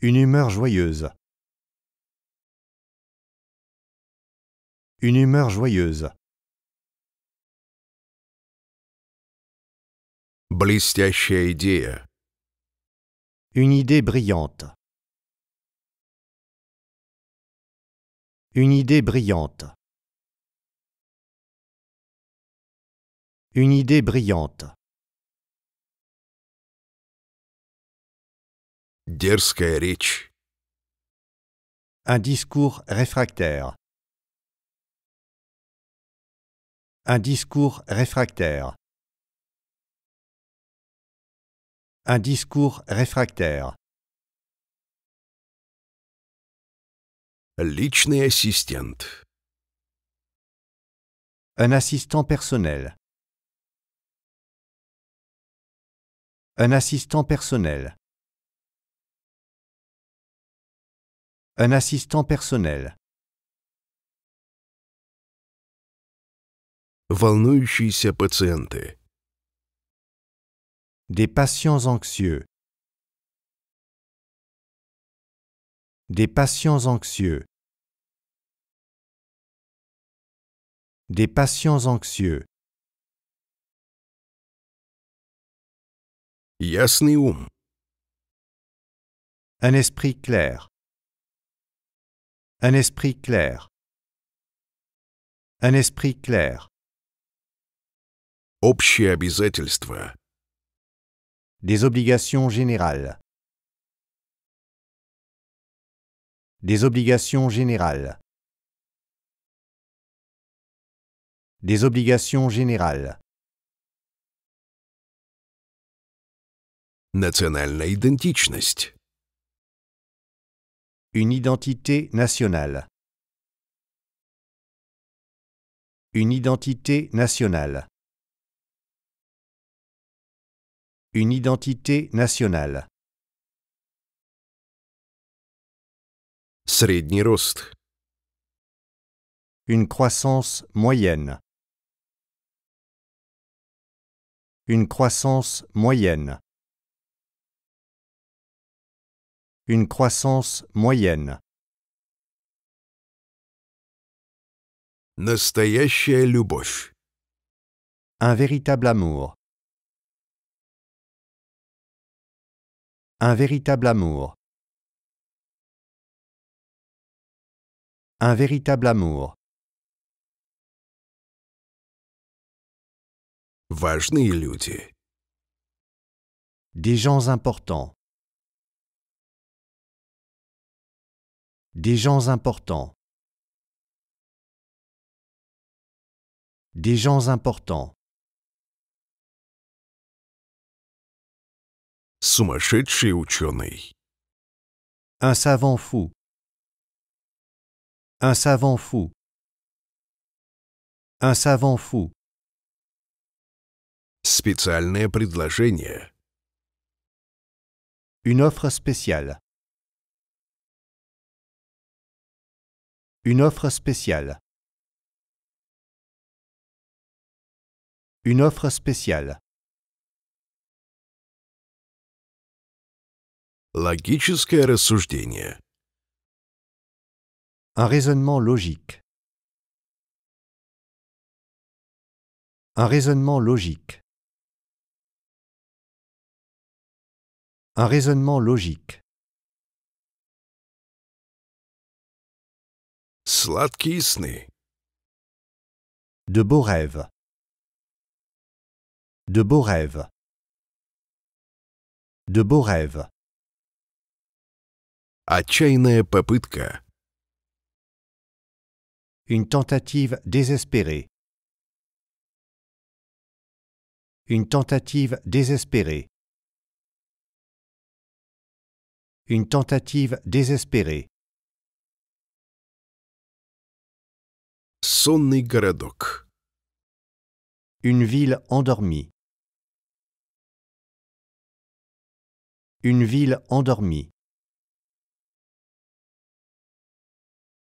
Speaker 3: Une humeur joyeuse. Une humeur joyeuse.
Speaker 2: Блестящая идея.
Speaker 3: Une idée brillante. Une idée brillante. Une idée brillante.
Speaker 2: Дерзкая речь.
Speaker 3: Un discours réfractaire. Un discours réfractaire. Un discours réfractaire.
Speaker 2: Личный ассистент.
Speaker 3: Un assistant personnel. Un assistant personnel. Un assistant personnel.
Speaker 2: Волнующиеся пациенты.
Speaker 3: Des patients anxieux. Des patients anxieux. Des patients anxieux.
Speaker 2: Ясный ум.
Speaker 3: Un esprit clair. Un esprit clair. Un esprit clair.
Speaker 2: Общие обязательства.
Speaker 3: Des obligations générales. Des obligations générales. Des obligations générales.
Speaker 2: Национальная идентичность.
Speaker 3: Une identité nationale. Une identité nationale. Une identité nationale.
Speaker 2: Средний рост.
Speaker 3: Une croissance moyenne. Une croissance moyenne. Une croissance moyenne.
Speaker 2: Настоящая любовь.
Speaker 3: Un véritable amour. Un véritable amour. Un véritable amour.
Speaker 2: Важные люди.
Speaker 3: Des gens importants. Des gens importants. Des gens importants.
Speaker 2: Сумасшедший ученый.
Speaker 3: Un savant fou. Un savant fou. Un savant fou.
Speaker 2: Специальное предложение.
Speaker 3: Une offre spéciale. Une offre spéciale. Une offre spéciale.
Speaker 2: Логическое рассуждение.
Speaker 3: Un raisonnement logique. Un raisonnement logique. Un raisonnement logique.
Speaker 2: Сладкие сны.
Speaker 3: De beaux rêves. De beaux rêves. De beaux rêves.
Speaker 2: Отчаянная попытка.
Speaker 3: Une tentative désespérée. Une tentative désespérée. Une tentative désespérée.
Speaker 2: Сонный городок.
Speaker 3: Une ville endormie. Une ville endormie.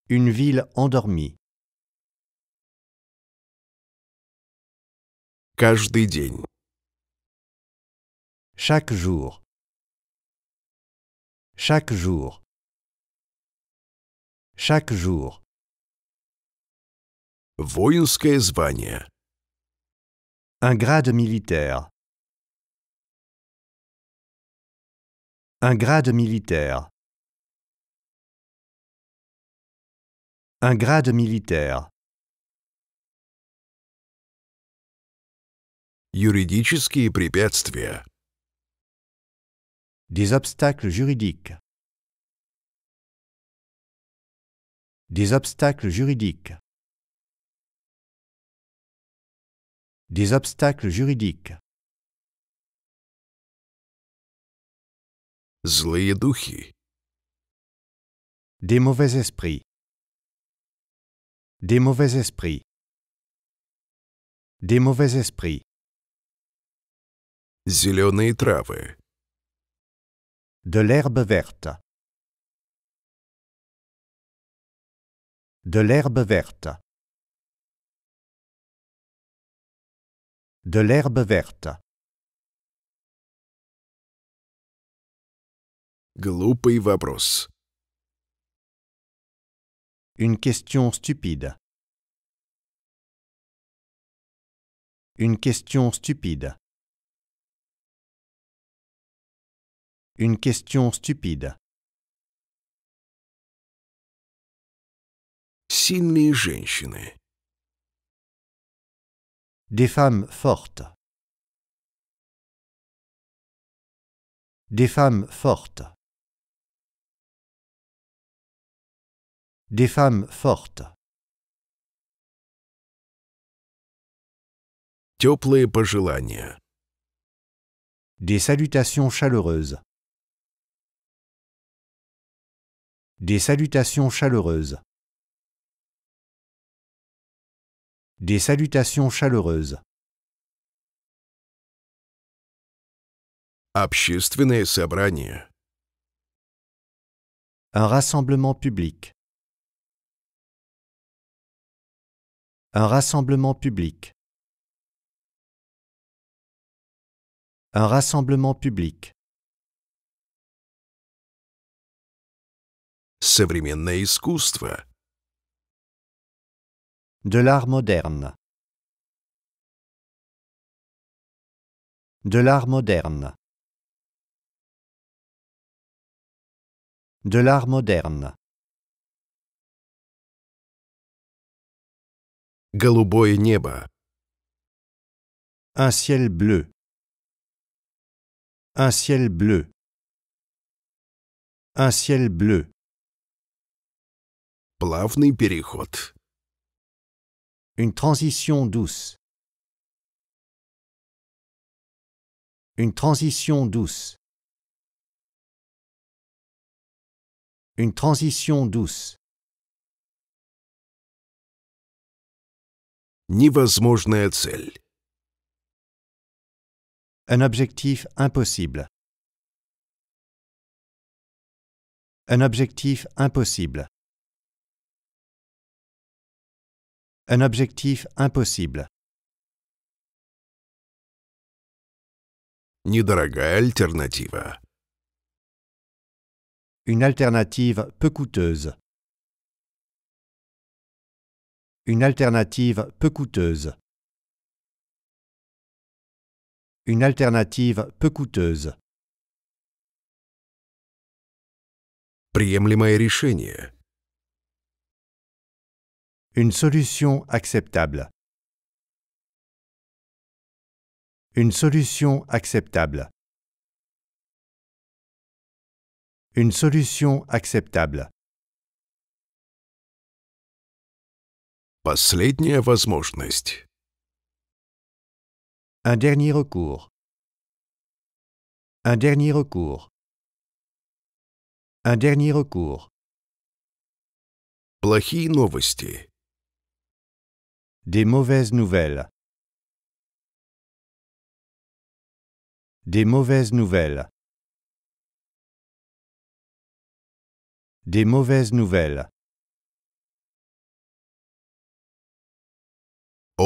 Speaker 3: Une ville endormie.
Speaker 2: Каждый день.
Speaker 3: Chaque jour. Chaque jour. Chaque jour.
Speaker 2: Воинское звание.
Speaker 3: Un grade militaire. Un grade militaire. Un grade militaire.
Speaker 2: Юридические препятствия.
Speaker 3: Des obstacles juridiques. Des obstacles juridiques. Des obstacles juridiques.
Speaker 2: Злые духи.
Speaker 3: Des mauvais esprits. Des mauvais esprits. Des mauvais esprits.
Speaker 2: Зеленые травы.
Speaker 3: De l'herbe verte. De l'herbe verte. De l'herbe verte.
Speaker 2: Глупый вопрос.
Speaker 3: Une question stupide. Une question stupide. Une question stupide.
Speaker 2: Сильные женщины.
Speaker 3: Des femmes fortes. Des femmes fortes. Des femmes fortes.
Speaker 2: Теплые пожелания.
Speaker 3: Des salutations chaleureuses. Des salutations chaleureuses. Des salutations chaleureuses.
Speaker 2: Общественное собрание.
Speaker 3: Un rassemblement public. Un rassemblement public. Un rassemblement public.
Speaker 2: Современное искусство.
Speaker 3: De l'art moderne. De l'art moderne. De l'art moderne.
Speaker 2: Голубое небо.
Speaker 3: Un ciel bleu. Un ciel bleu. Un ciel bleu.
Speaker 2: Плавный переход.
Speaker 3: Une transition douce. Une transition douce. Une transition douce.
Speaker 2: Невозможная цель.
Speaker 3: Un objectif impossible. Un objectif impossible. Un objectif impossible.
Speaker 2: Недорогая альтернатива.
Speaker 3: Une alternative peu coûteuse. Une alternative peu coûteuse. Une alternative peu coûteuse.
Speaker 2: Приемлемое решение.
Speaker 3: Une solution acceptable. Une solution acceptable. Une solution acceptable.
Speaker 2: Последняя возможность.
Speaker 3: Un dernier recours. Un dernier recours. Un dernier recours.
Speaker 2: Плохие новости.
Speaker 3: Des mauvaises nouvelles. Des mauvaises nouvelles. Des mauvaises nouvelles.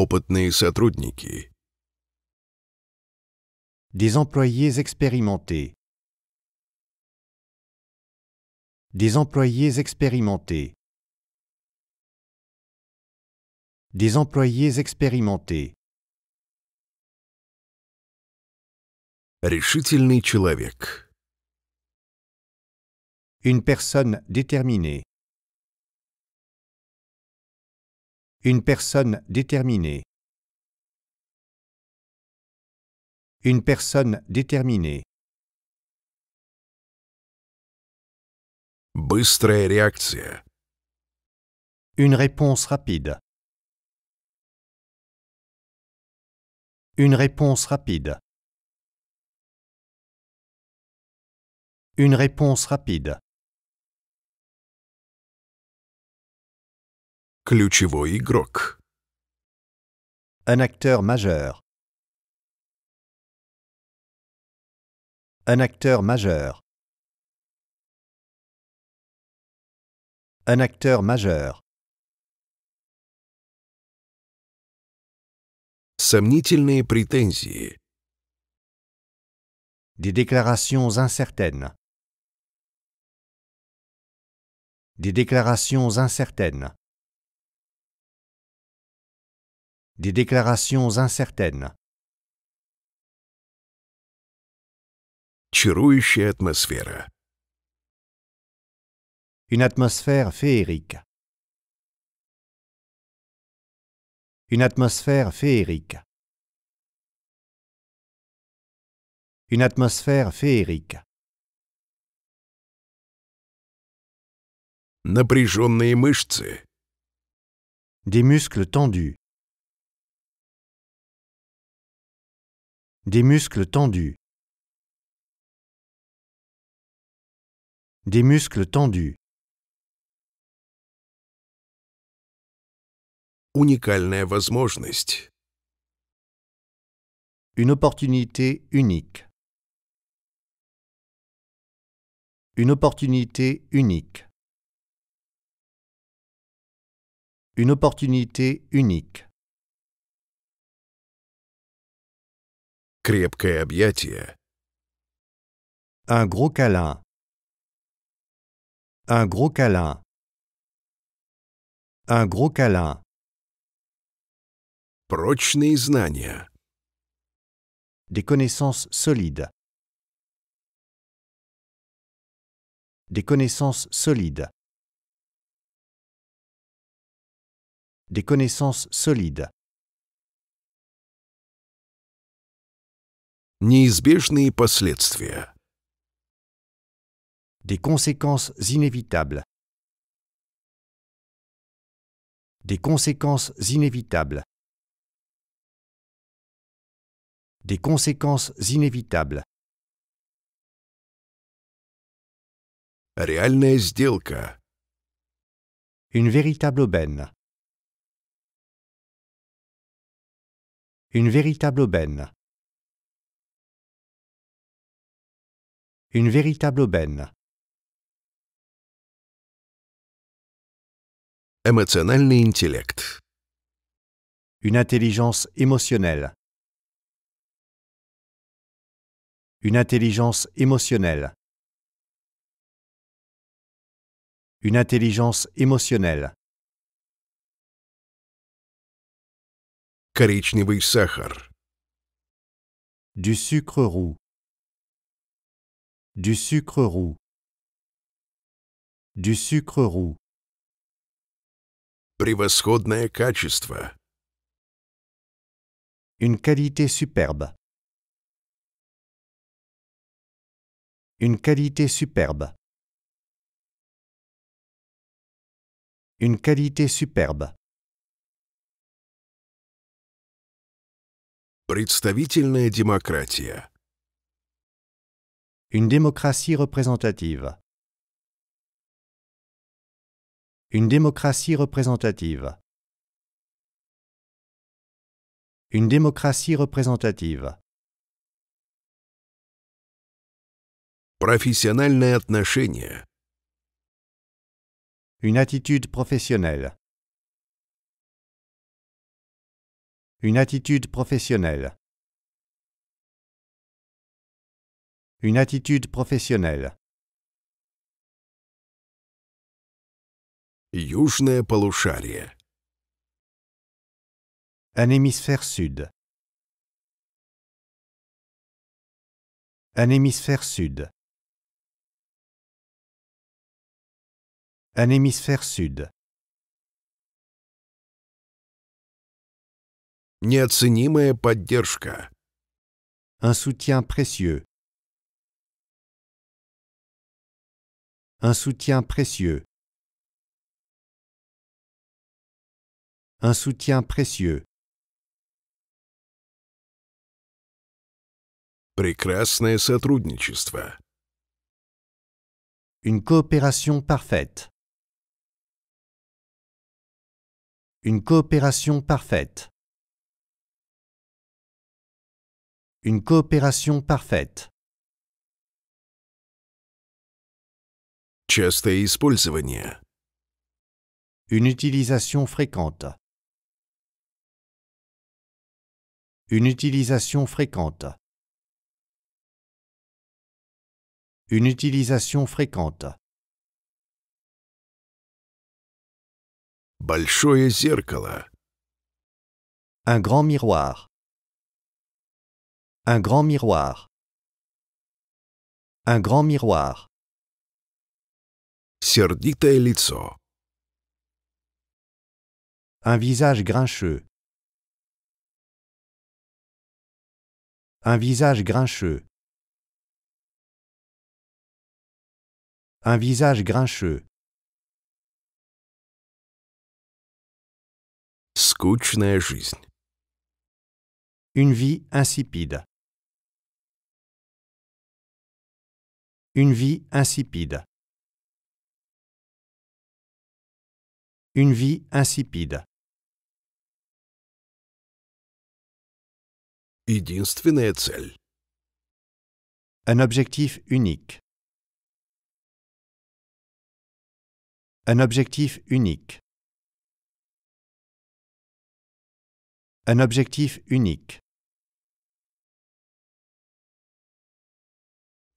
Speaker 2: Опытные сотрудники.
Speaker 3: Des employés expérimentés. Des employés expérimentés. Des employés expérimentés.
Speaker 2: Решительный человек.
Speaker 3: Une personne déterminée. Une personne déterminée. Une personne déterminée.
Speaker 2: Быстрая реакция.
Speaker 3: Une réponse rapide. Une réponse rapide. Une réponse rapide.
Speaker 2: Ключевой игрок.
Speaker 3: Un acteur majeur. Un acteur majeur. Un acteur majeur.
Speaker 2: Сомнительные претензии.
Speaker 3: Des déclarations incertaines. Des déclarations incertaines. Des déclarations incertaines.
Speaker 2: Чарующая атмосфера.
Speaker 3: Une atmosphère féerique. Une atmosphère féerique. Une atmosphère féerique.
Speaker 2: Напряженные мышцы.
Speaker 3: Des muscles tendus. Des muscles tendus. Des muscles tendus.
Speaker 2: Уникальная возможность.
Speaker 3: Une opportunité unique. Une opportunité unique. Une opportunité unique.
Speaker 2: Крепкое объятие.
Speaker 3: Un gros câlin. Un gros câlin. Un gros câlin.
Speaker 2: Прочные знания.
Speaker 3: Des connaissances solides. Des connaissances solides. Des connaissances solides.
Speaker 2: Неизбежные последствия.
Speaker 3: Des conséquences inévitables. Des conséquences inévitables. Des conséquences inévitables.
Speaker 2: Реальная сделка.
Speaker 3: Une véritable aubaine. Une véritable aubaine. Une véritable aubaine.
Speaker 2: Эмоциональный интеллект.
Speaker 3: Une intelligence émotionnelle. Une intelligence émotionnelle. Une intelligence émotionnelle.
Speaker 2: Коричневый сахар.
Speaker 3: Du sucre roux. Du sucre roux. Du sucre roux.
Speaker 2: Превосходное качество.
Speaker 3: Une qualité superbe. Une qualité superbe. Une qualité superbe.
Speaker 2: Представительная демократия.
Speaker 3: Une démocratie représentative. Une démocratie représentative. Une démocratie représentative.
Speaker 2: Профессиональное отношение.
Speaker 3: Une attitude professionnelle. Une attitude professionnelle. Une attitude professionnelle.
Speaker 2: Южное полушарие.
Speaker 3: Un hémisphère sud. Un hémisphère sud. Un hémisphère sud.
Speaker 2: Неоценимая поддержка.
Speaker 3: Un soutien précieux. Un soutien précieux. Un soutien précieux.
Speaker 2: Прекрасное сотрудничество.
Speaker 3: Une coopération parfaite. Une coopération parfaite. Une coopération parfaite.
Speaker 2: Частое использование.
Speaker 3: Une utilisation fréquente. Une utilisation fréquente. Une utilisation fréquente.
Speaker 2: Большое зеркало.
Speaker 3: Un grand miroir. Un grand miroir. Un grand miroir.
Speaker 2: Сердитое лицо.
Speaker 3: Un visage grincheux. Un visage grincheux. Un visage grincheux.
Speaker 2: Скучная жизнь.
Speaker 3: Une vie insipide. Une vie insipide. Une vie insipide.
Speaker 2: Единственная цель.
Speaker 3: Un objectif unique. Un objectif unique. Un objectif unique.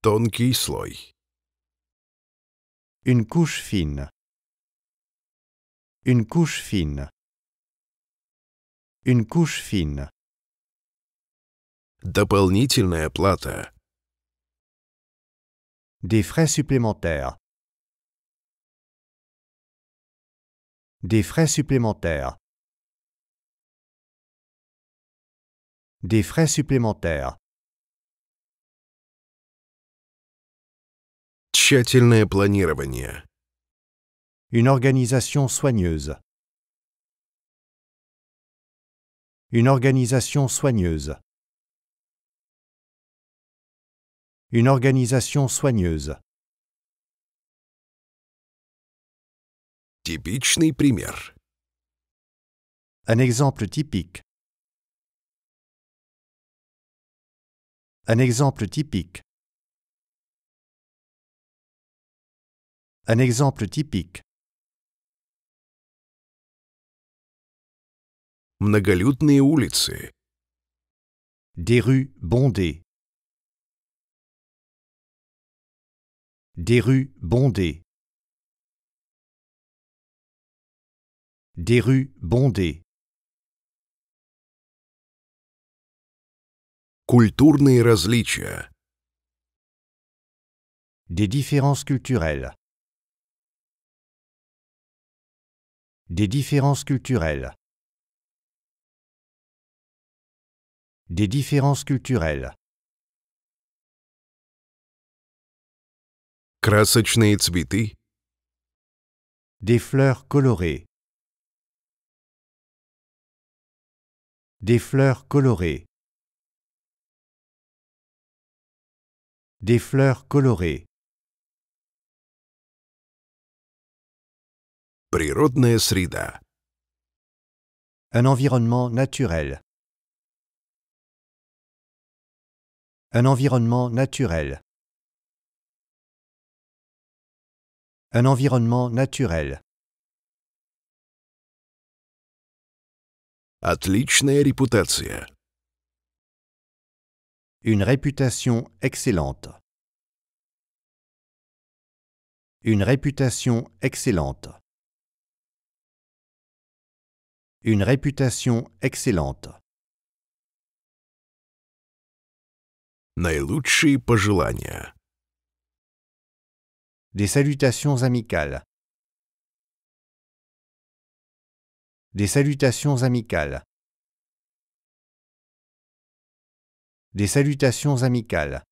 Speaker 2: Тонкий слой.
Speaker 3: Une couche fine. Une couche fine. Une couche fine.
Speaker 2: Дополнительная плата.
Speaker 3: Des frais supplémentaires. Des frais supplémentaires. Des frais supplémentaires.
Speaker 2: Тщательное планирование.
Speaker 3: Une organisation soigneuse. Une organisation soigneuse. Une organisation soigneuse.
Speaker 2: Типичный пример.
Speaker 3: Un exemple typique. Un exemple typique. Un exemple typique.
Speaker 2: Многолюдные улицы.
Speaker 3: Des rues bondées. Des rues bondées. Des rues bondées.
Speaker 2: Культурные различия.
Speaker 3: Des différences culturelles. Des différences culturelles. Des différences culturelles.
Speaker 2: Красочные цветы.
Speaker 3: Des fleurs colorées. Des fleurs colorées. Des fleurs colorées.
Speaker 2: Природная среда.
Speaker 3: Un environnement naturel. Un environnement naturel. Un environnement naturel.
Speaker 2: Отличная репутация.
Speaker 3: Une réputation excellente. Une réputation excellente. Une réputation excellente.
Speaker 2: Наилучшие пожелания.
Speaker 3: Des salutations amicales. Des salutations amicales. Des salutations amicales.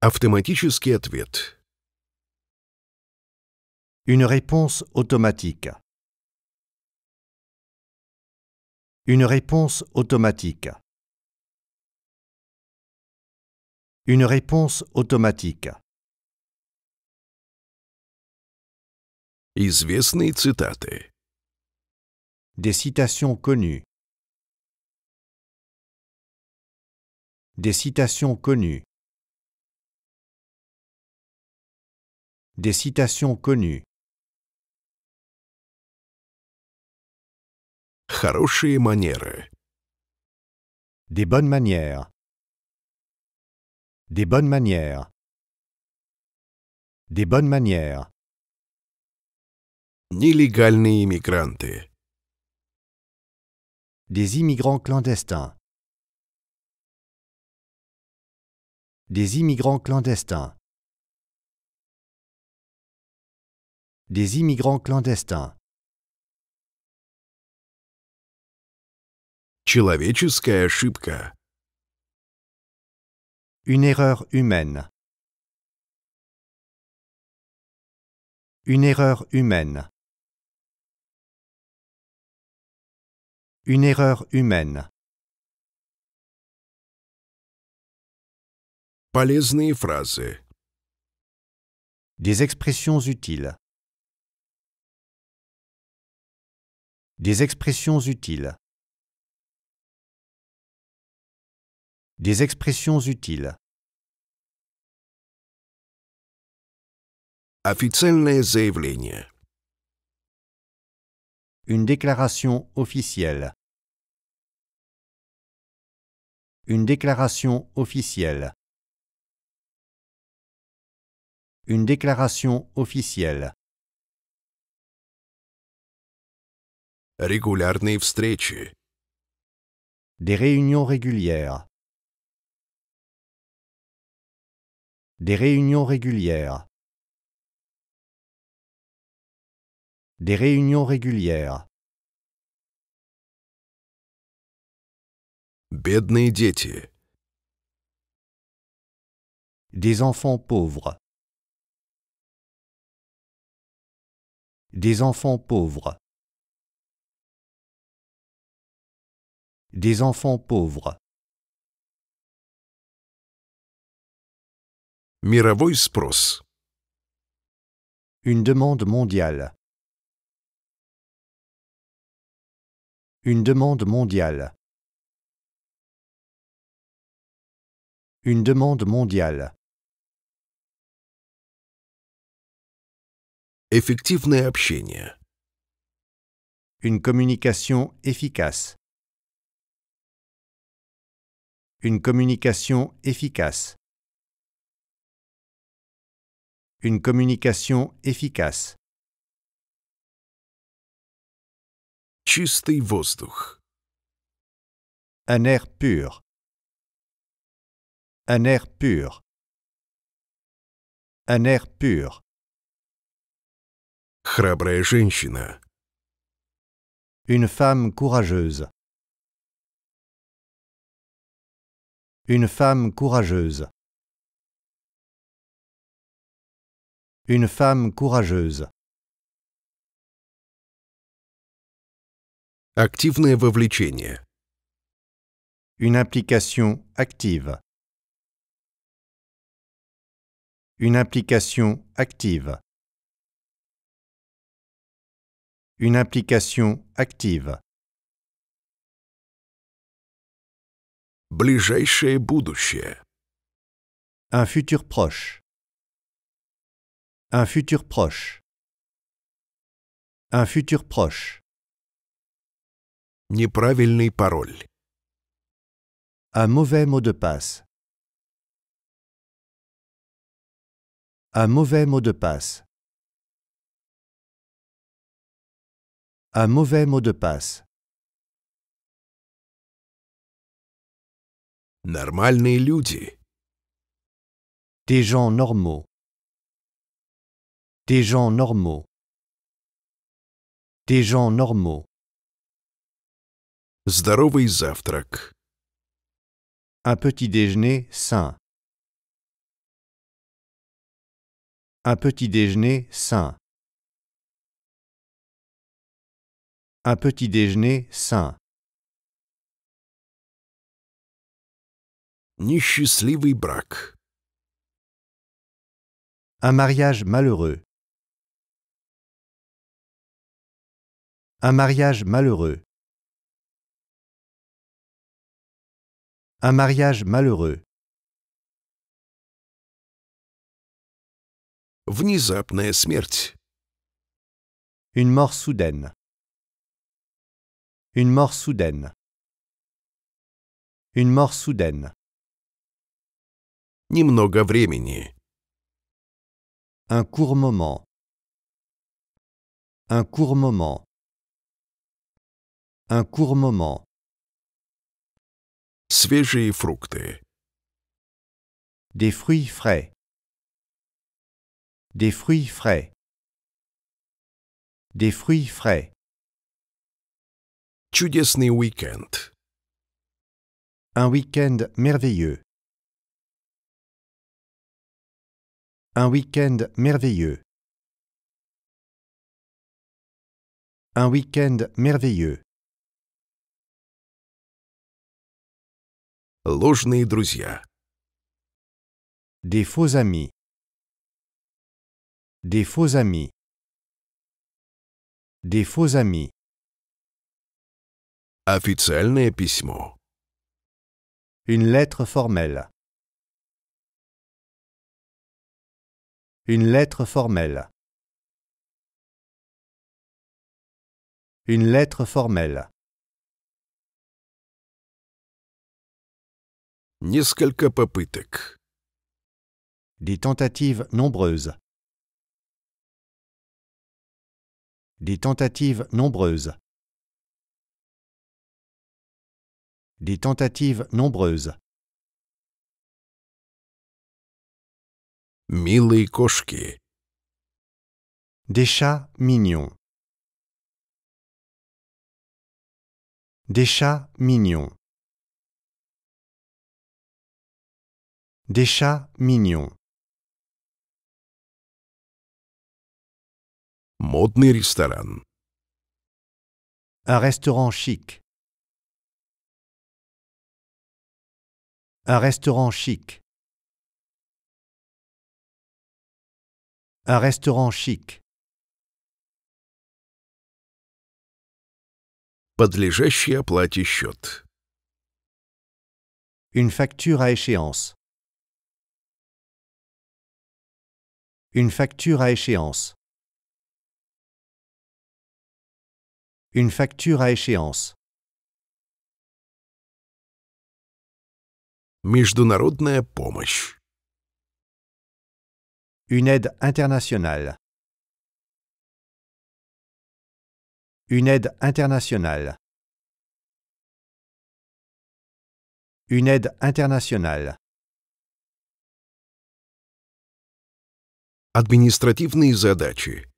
Speaker 2: Автоматический ответ.
Speaker 3: Une réponse automatique. Une réponse automatique. Une réponse automatique.
Speaker 2: Известные цитаты.
Speaker 3: Des citations connues. Des citations connues. Des citations connues.
Speaker 2: Хорошие манеры.
Speaker 3: Des bonnes manières. Des bonnes manières. Des bonnes manières.
Speaker 2: Нелегальные иммигранты.
Speaker 3: Des immigrants clandestins. Des immigrants clandestins. Des immigrants clandestins.
Speaker 2: Человеческая ошибка.
Speaker 3: Une erreur humaine. Une erreur humaine. Une erreur humaine.
Speaker 2: Полезные фразы.
Speaker 3: Des expressions utiles. Des expressions utiles. Des expressions utiles.
Speaker 2: Официальное заявление.
Speaker 3: Une déclaration officielle. Une déclaration officielle. Une déclaration officielle.
Speaker 2: Регулярные встречи.
Speaker 3: Des réunions régulières. Des réunions régulières. Des réunions régulières.
Speaker 2: Бедные дети.
Speaker 3: Des enfants pauvres. Des enfants pauvres. Des enfants pauvres.
Speaker 2: Мировой спрос.
Speaker 3: Une demande mondiale. Une demande mondiale. Une demande mondiale.
Speaker 2: Эффективное общение.
Speaker 3: Une communication efficace. Une communication efficace. Une communication efficace.
Speaker 2: Чистый воздух.
Speaker 3: Un air pur. Un air pur. Un air pur.
Speaker 2: Храбрая женщина.
Speaker 3: Une femme courageuse. Une femme courageuse. Une femme courageuse.
Speaker 2: Активное вовлечение.
Speaker 3: Une implication active. Une implication active. Une implication active.
Speaker 2: Ближайшее будущее.
Speaker 3: Un futur proche. Un futur proche. Un futur proche.
Speaker 2: Неправильный пароль.
Speaker 3: Un mauvais mot de passe. Un mauvais mot de passe. Un mauvais mot de passe.
Speaker 2: Нормальные люди.
Speaker 3: Des gens normaux. Des gens normaux. Des gens normaux.
Speaker 2: Здоровый завтрак.
Speaker 3: Un petit déjeuner sain. Un petit déjeuner sain. Un petit déjeuner sain.
Speaker 2: Несчастливый брак.
Speaker 3: Un mariage malheureux. Un mariage malheureux. Un mariage malheureux.
Speaker 2: Внезапная смерть.
Speaker 3: Une mort soudaine. Une mort soudaine. Une mort soudaine.
Speaker 2: Немного времени.
Speaker 3: Un court moment. Un court moment. Un court moment.
Speaker 2: Свежие фрукты.
Speaker 3: Des fruits frais. Des fruits frais. Des fruits frais.
Speaker 2: Чудесный уикенд.
Speaker 3: Un week-end merveilleux. Un week-end merveilleux. Un week-end merveilleux.
Speaker 2: Ложные друзья.
Speaker 3: Des faux amis. Des faux amis. Des faux amis.
Speaker 2: Официальное письмо.
Speaker 3: Une lettre formelle. Une lettre formelle. Une lettre formelle. Des tentatives nombreuses. Des tentatives nombreuses. Des tentatives nombreuses.
Speaker 2: Милые кошки.
Speaker 3: Des chats mignons. Des chats mignons. Des chats mignons.
Speaker 2: Модный ресторан.
Speaker 3: Un restaurant chic. Un restaurant chic. Un restaurant chic.
Speaker 2: Подлежащий оплате счет.
Speaker 3: Une facture à échéance. Une facture à échéance. Une facture à échéance.
Speaker 2: Международная помощь.
Speaker 3: Une aide internationale. Une aide internationale. Une aide internationale.
Speaker 2: Административные задачи.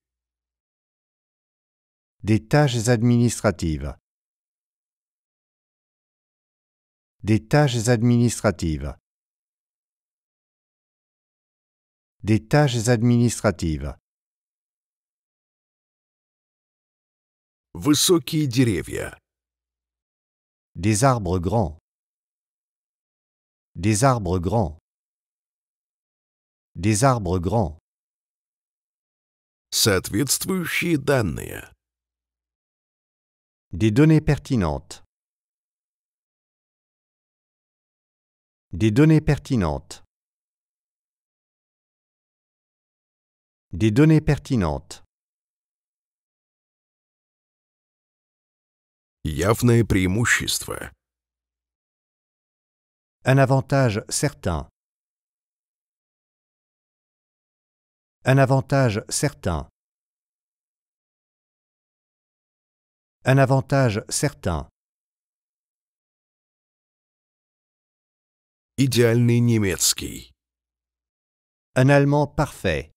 Speaker 3: Des tâches administratives. Des tâches administratives. Des tâches administratives.
Speaker 2: Высокие деревья.
Speaker 3: Des arbres grands. Des arbres grands. Des arbres grands.
Speaker 2: Соответствующие данные.
Speaker 3: Des données pertinentes. Des données pertinentes. Des données pertinentes.
Speaker 2: Явное преимущество.
Speaker 3: Un avantage certain. Un avantage certain. Un avantage certain.
Speaker 2: Идеальный немецкий.
Speaker 3: Un allemand parfait.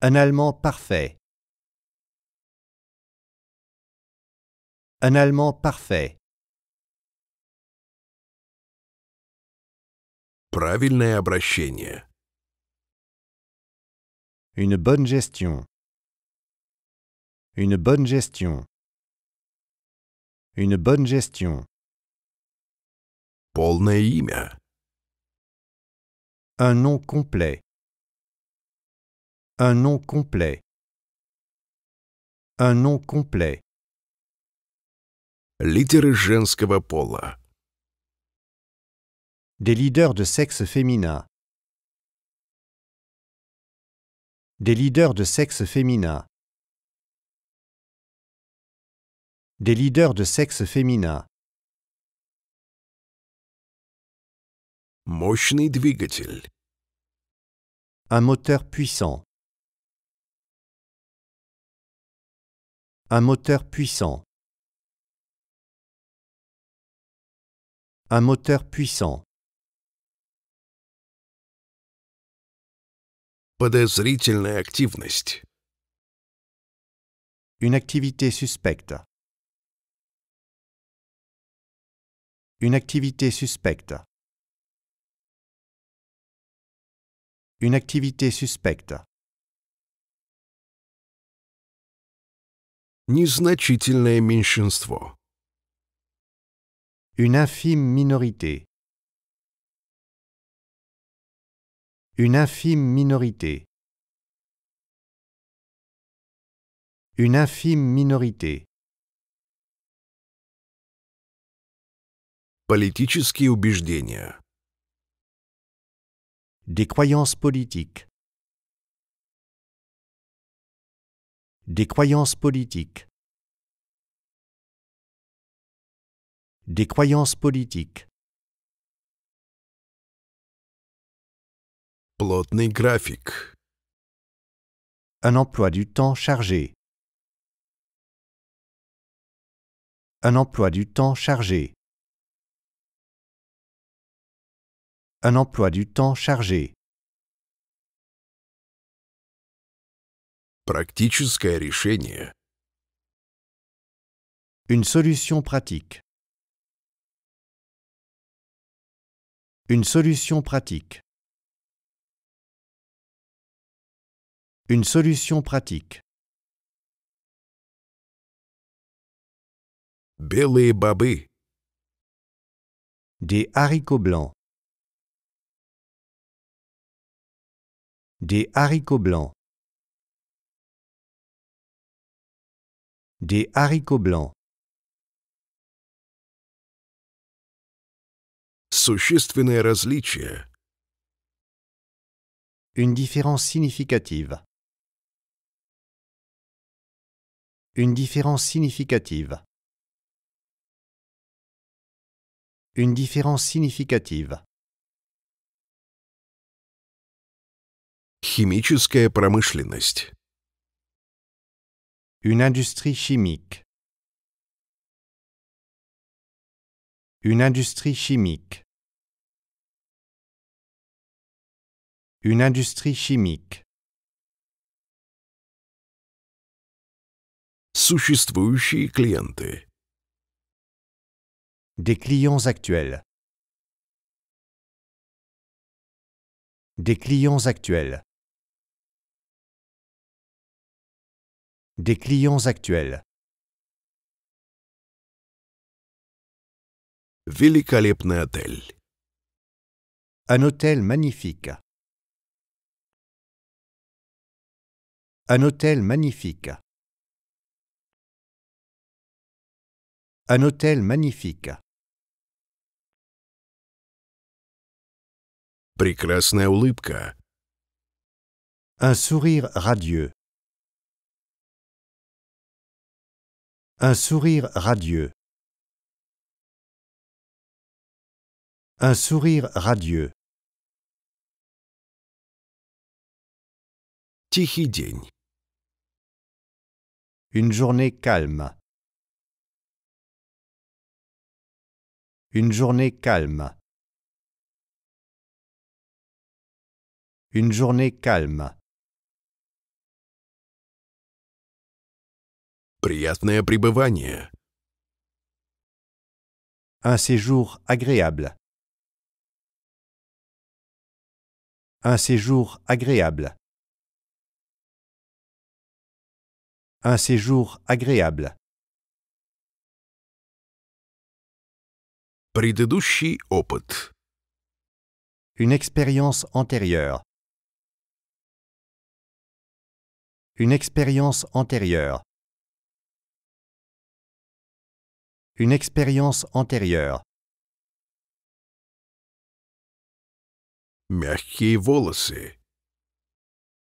Speaker 3: Un allemand parfait. Un allemand parfait.
Speaker 2: Правильное обращение.
Speaker 3: Une bonne gestion. Une bonne gestion. Une bonne gestion.
Speaker 2: Полное имя.
Speaker 3: Un nom complet. Un nom complet. Un nom complet.
Speaker 2: Лидеры женского пола.
Speaker 3: Des leaders de sexe féminin. Des leaders de sexe féminin. Des leaders de sexe féminin.
Speaker 2: Мощный двигатель.
Speaker 3: Un moteur puissant. Un moteur puissant. Un moteur puissant.
Speaker 2: Подозрительная активность.
Speaker 3: Une activité suspecte. Une activité suspecte. Une activité suspecte.
Speaker 2: Незначительное меньшинство.
Speaker 3: Une infime minorité. Une infime minorité. Une infime minorité.
Speaker 2: Политические убеждения.
Speaker 3: Des croyances politiques. Des croyances politiques. Des croyances politiques.
Speaker 2: Плотный график.
Speaker 3: Un emploi du temps chargé. Un emploi du temps chargé. Un emploi du temps chargé.
Speaker 2: Практическое решение.
Speaker 3: Une solution pratique. Une solution pratique. Une solution pratique.
Speaker 2: Белые бобы.
Speaker 3: Des haricots blancs. Des haricots blancs. Des haricots blancs.
Speaker 2: Существенное различие.
Speaker 3: Une différence significative. Une différence significative. Une différence significative.
Speaker 2: Химическая промышленность.
Speaker 3: Une industrie chimique. Une industrie chimique. Une industrie chimique.
Speaker 2: Существующие клиенты.
Speaker 3: Des clients actuels. Des clients actuels. Des clients actuels.
Speaker 2: Великолепный отель.
Speaker 3: Un hôtel magnifique. Un hôtel magnifique. Un hôtel magnifique.
Speaker 2: Прекрасная улыбка.
Speaker 3: Un sourire radieux. Un sourire radieux. Un sourire radieux.
Speaker 2: Тихий день.
Speaker 3: Une journée calme. Une journée calme. Une journée calme.
Speaker 2: Приятное пребывание.
Speaker 3: Un séjour agréable. Un séjour agréable. Un séjour agréable.
Speaker 2: Предыдущий опыт.
Speaker 3: Une expérience antérieure. Une expérience antérieure. Une expérience antérieure.
Speaker 2: Мягкие волосы.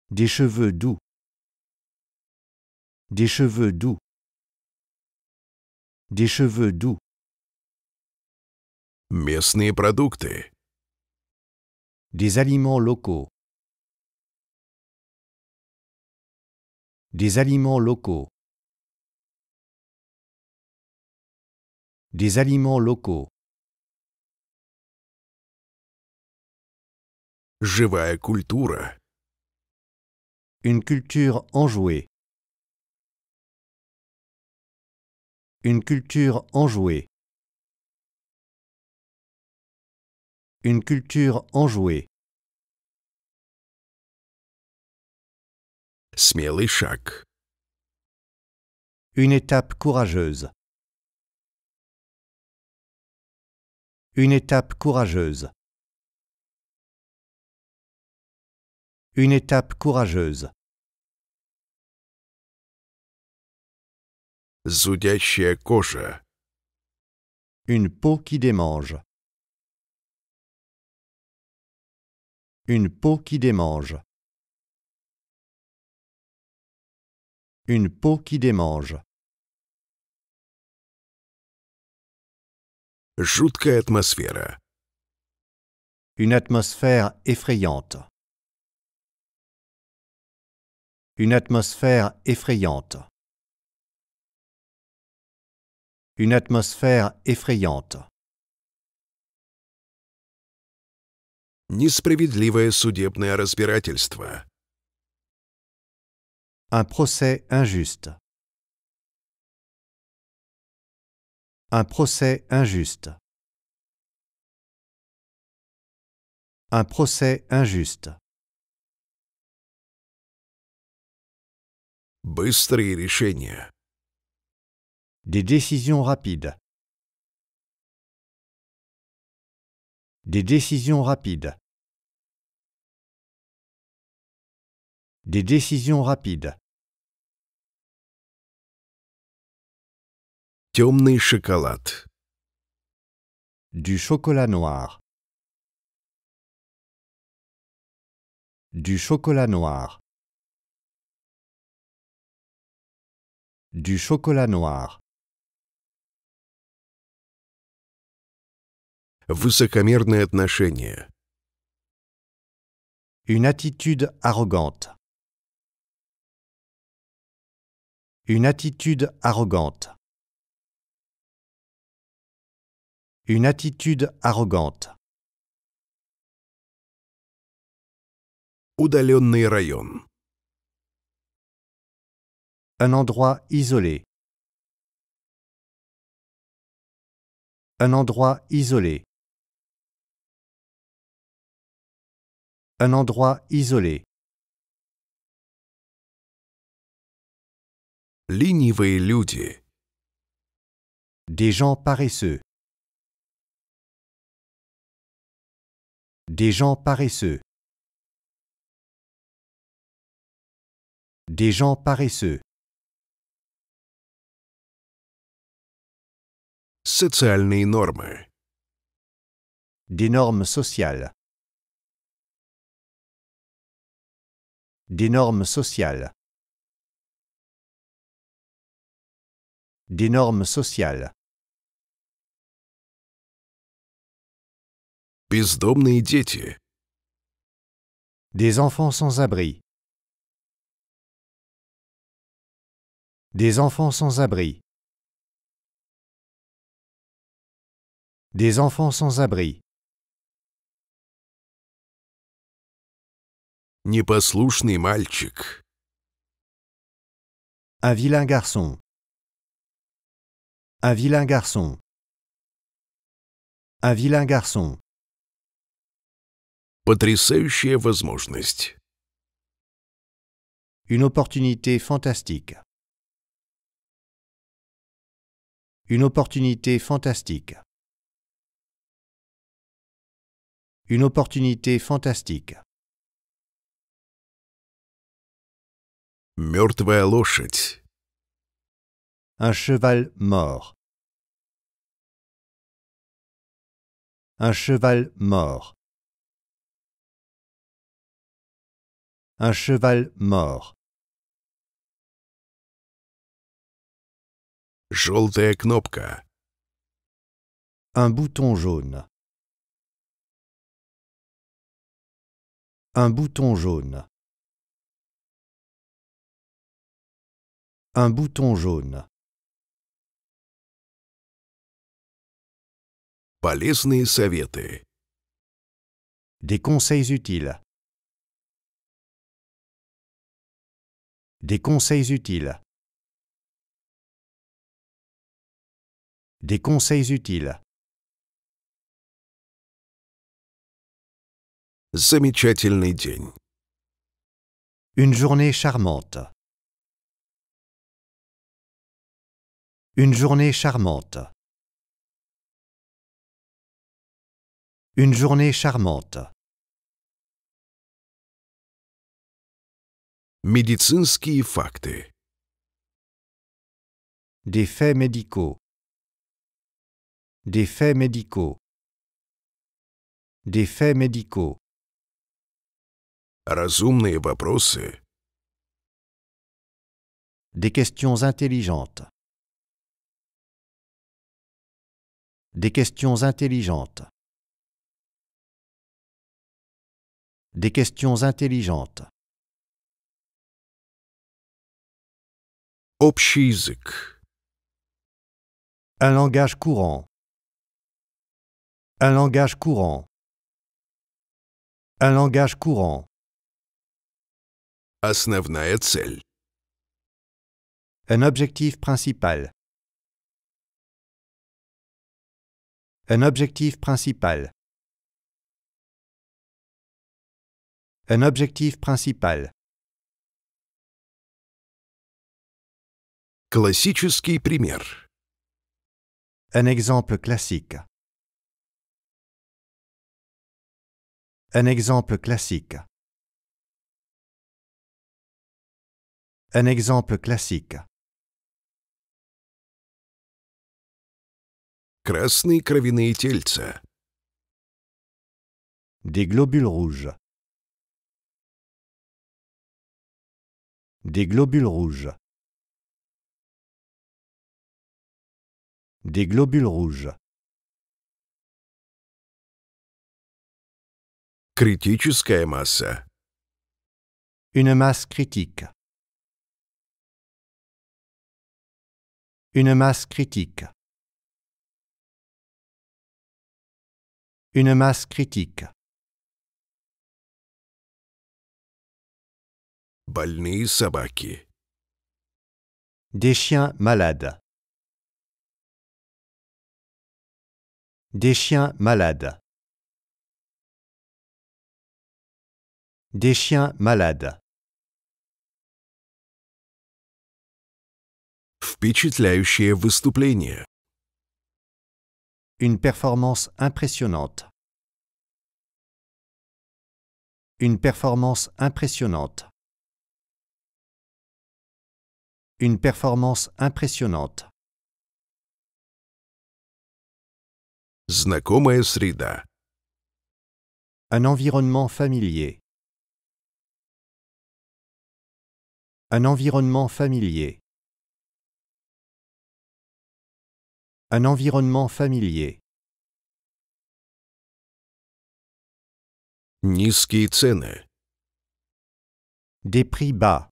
Speaker 3: Des cheveux doux. Des cheveux doux. Des cheveux doux.
Speaker 2: Местные продукты.
Speaker 3: Des aliments locaux. Des aliments locaux. Des aliments locaux.
Speaker 2: Живая культура.
Speaker 3: Une culture enjouée. Une culture enjouée. Une culture enjouée.
Speaker 2: Смелый шаг.
Speaker 3: Une étape courageuse. Une étape courageuse. Une étape courageuse.
Speaker 2: Зудящая кожа.
Speaker 3: Une peau qui démange. Une peau qui démange. Une peau qui démange.
Speaker 2: Жуткая атмосфера.
Speaker 3: Une atmosphère effrayante. Une atmosphère effrayante. Une atmosphère effrayante.
Speaker 2: Несправедливое судебное разбирательство.
Speaker 3: Un procès injuste. Un procès injuste. Un procès injuste.
Speaker 2: Быстрые решения.
Speaker 3: Des décisions rapides. Des décisions rapides. Des décisions rapides.
Speaker 2: Темный шоколад.
Speaker 3: Du chocolat noir. Du chocolat noir. Du chocolat noir.
Speaker 2: Высокомерное отношение.
Speaker 3: Une attitude arrogante. Une attitude arrogante. Une attitude arrogante.
Speaker 2: Удаленный район.
Speaker 3: Un endroit isolé. Un endroit isolé. Un endroit isolé.
Speaker 2: Ленивые люди.
Speaker 3: Des gens paresseux. Des gens paresseux. Des gens paresseux.
Speaker 2: Социальные нормы.
Speaker 3: Des normes sociales. Des normes sociales. Des normes sociales.
Speaker 2: Бездомные дети.
Speaker 3: Des enfants sans abri. Des enfants sans abri. Des enfants sans abri.
Speaker 2: Непослушный мальчик.
Speaker 3: Un vilain garçon. Un vilain garçon. Un vilain garçon.
Speaker 2: Потрясающая возможность.
Speaker 3: Une opportunité fantastique. Une opportunité fantastique. Une opportunité fantastique.
Speaker 2: Мертвая лошадь.
Speaker 3: Un cheval mort. Un cheval mort. Un cheval mort.
Speaker 2: Желтая кнопка.
Speaker 3: Un bouton jaune. Un bouton jaune. Un bouton jaune.
Speaker 2: Полезные советы.
Speaker 3: Des conseils utiles. Des conseils utiles. Des conseils utiles.
Speaker 2: Замечательный день.
Speaker 3: Une journée charmante. Une journée charmante. Une journée charmante.
Speaker 2: Медицинские факты.
Speaker 3: Des faits médicaux. Des faits médicaux. Des faits médicaux.
Speaker 2: Разумные вопросы.
Speaker 3: Des questions intelligentes. Des questions intelligentes. Des questions intelligentes.
Speaker 2: Общий язык.
Speaker 3: Un langage courant. Un langage courant. Un langage courant.
Speaker 2: Основная цель.
Speaker 3: Un objectif principal. Un objectif principal. Un objectif principal.
Speaker 2: Классический пример.
Speaker 3: Un exemple classique. Un exemple classique. Un exemple classique.
Speaker 2: Красные кровяные тельца.
Speaker 3: Des globules rouges. Des globules rouges. Des globules rouges.
Speaker 2: Критическая масса.
Speaker 3: Une masse critique. Une masse critique. Une masse critique.
Speaker 2: Больные собаки.
Speaker 3: Des chiens malades. Des chiens malades. Des chiens malades.
Speaker 2: Впечатляющее выступление.
Speaker 3: Une performance impressionnante. Une performance impressionnante. Une performance impressionnante.
Speaker 2: Знакомая среда.
Speaker 3: Un environnement familier. Un environnement familier. Un environnement familier.
Speaker 2: Низкие цены.
Speaker 3: Des prix bas.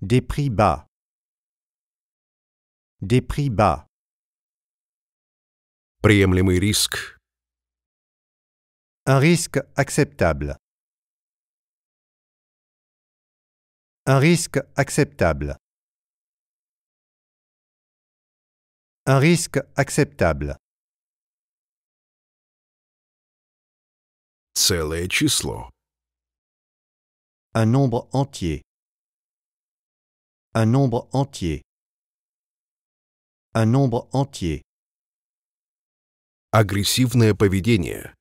Speaker 3: Des prix bas. Des prix bas.
Speaker 2: Приемлемый риск.
Speaker 3: Un risque acceptable. Un risque acceptable. Un risque acceptable.
Speaker 2: Целое число.
Speaker 3: Un nombre entier. Un nombre entier. Un nombre entier.
Speaker 2: Агрессивное поведение.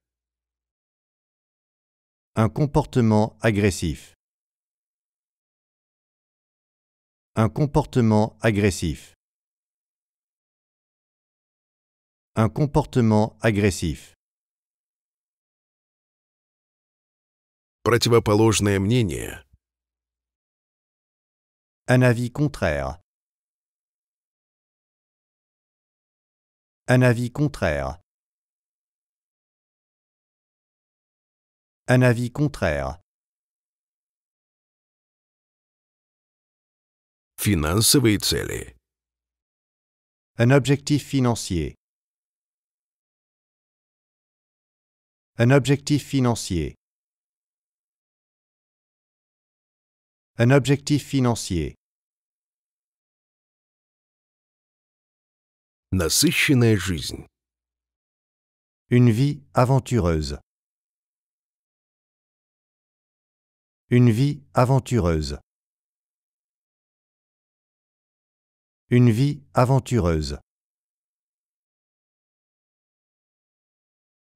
Speaker 3: Un comportement agressif. Un comportement agressif. Un comportement agressif.
Speaker 2: Противоположное мнение.
Speaker 3: Un avis contraire. Un avis contraire. Un avis contraire.
Speaker 2: Финансовые цели.
Speaker 3: Un objectif financier. Un objectif financier. Un objectif financier.
Speaker 2: Насыщенная жизнь.
Speaker 3: Une vie aventureuse. Une vie aventureuse. Une vie aventureuse.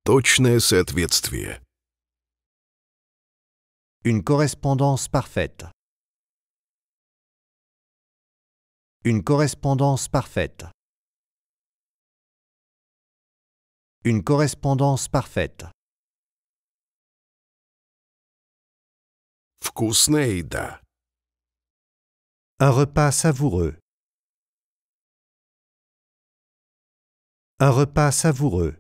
Speaker 2: Точное соответствие.
Speaker 3: Une correspondance parfaite. Une correspondance parfaite. Une correspondance parfaite.
Speaker 2: Вкусная еда.
Speaker 3: Un repas savoureux. Un repas savoureux.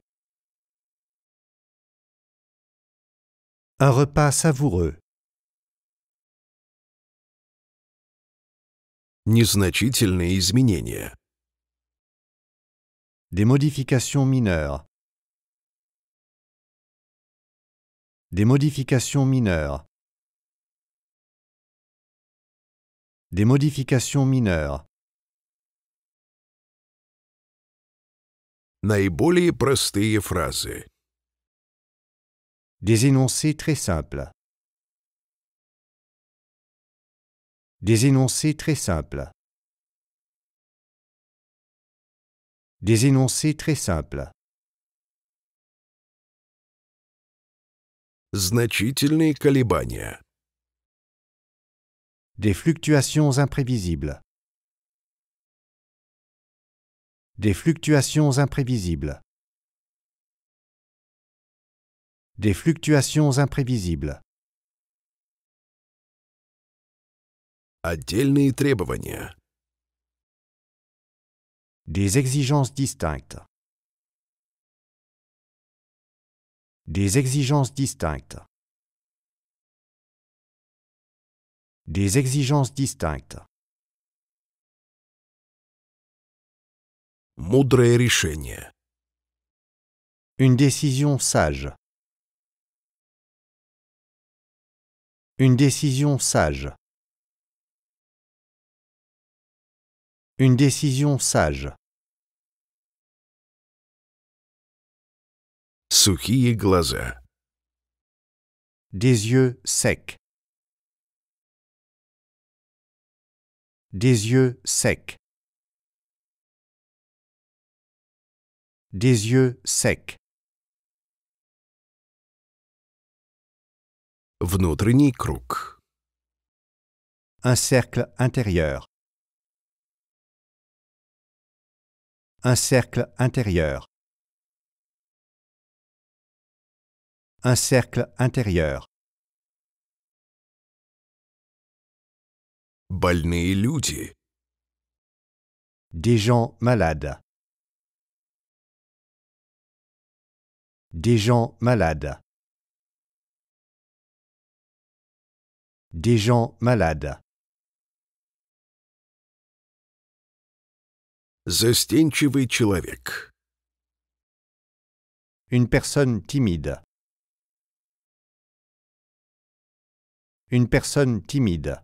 Speaker 3: Un repas savoureux.
Speaker 2: Незначительные изменения.
Speaker 3: Des modifications mineures. Des modifications mineures. Des modifications mineures.
Speaker 2: Наиболее простые фразы.
Speaker 3: Des énoncés très simples. Des énoncés très simples. Des énoncés très simples.
Speaker 2: Значительные колебания.
Speaker 3: Des fluctuations imprévisibles. Des fluctuations imprévisibles. Des fluctuations imprévisibles.
Speaker 2: Отдельные требования.
Speaker 3: Des exigences distinctes. Des exigences distinctes. Des exigences distinctes.
Speaker 2: Мудрое решение.
Speaker 3: Une décision sage. Une décision sage. Une décision sage.
Speaker 2: Сухие глаза.
Speaker 3: Des yeux secs. Des yeux secs. Des yeux secs.
Speaker 2: Внутренний круг.
Speaker 3: Un cercle intérieur. Un cercle intérieur. Un cercle intérieur.
Speaker 2: Больные люди.
Speaker 3: Des gens malades. Des gens malades. Des gens malades.
Speaker 2: Застенчивый человек.
Speaker 3: Une personne timide. Une personne timide.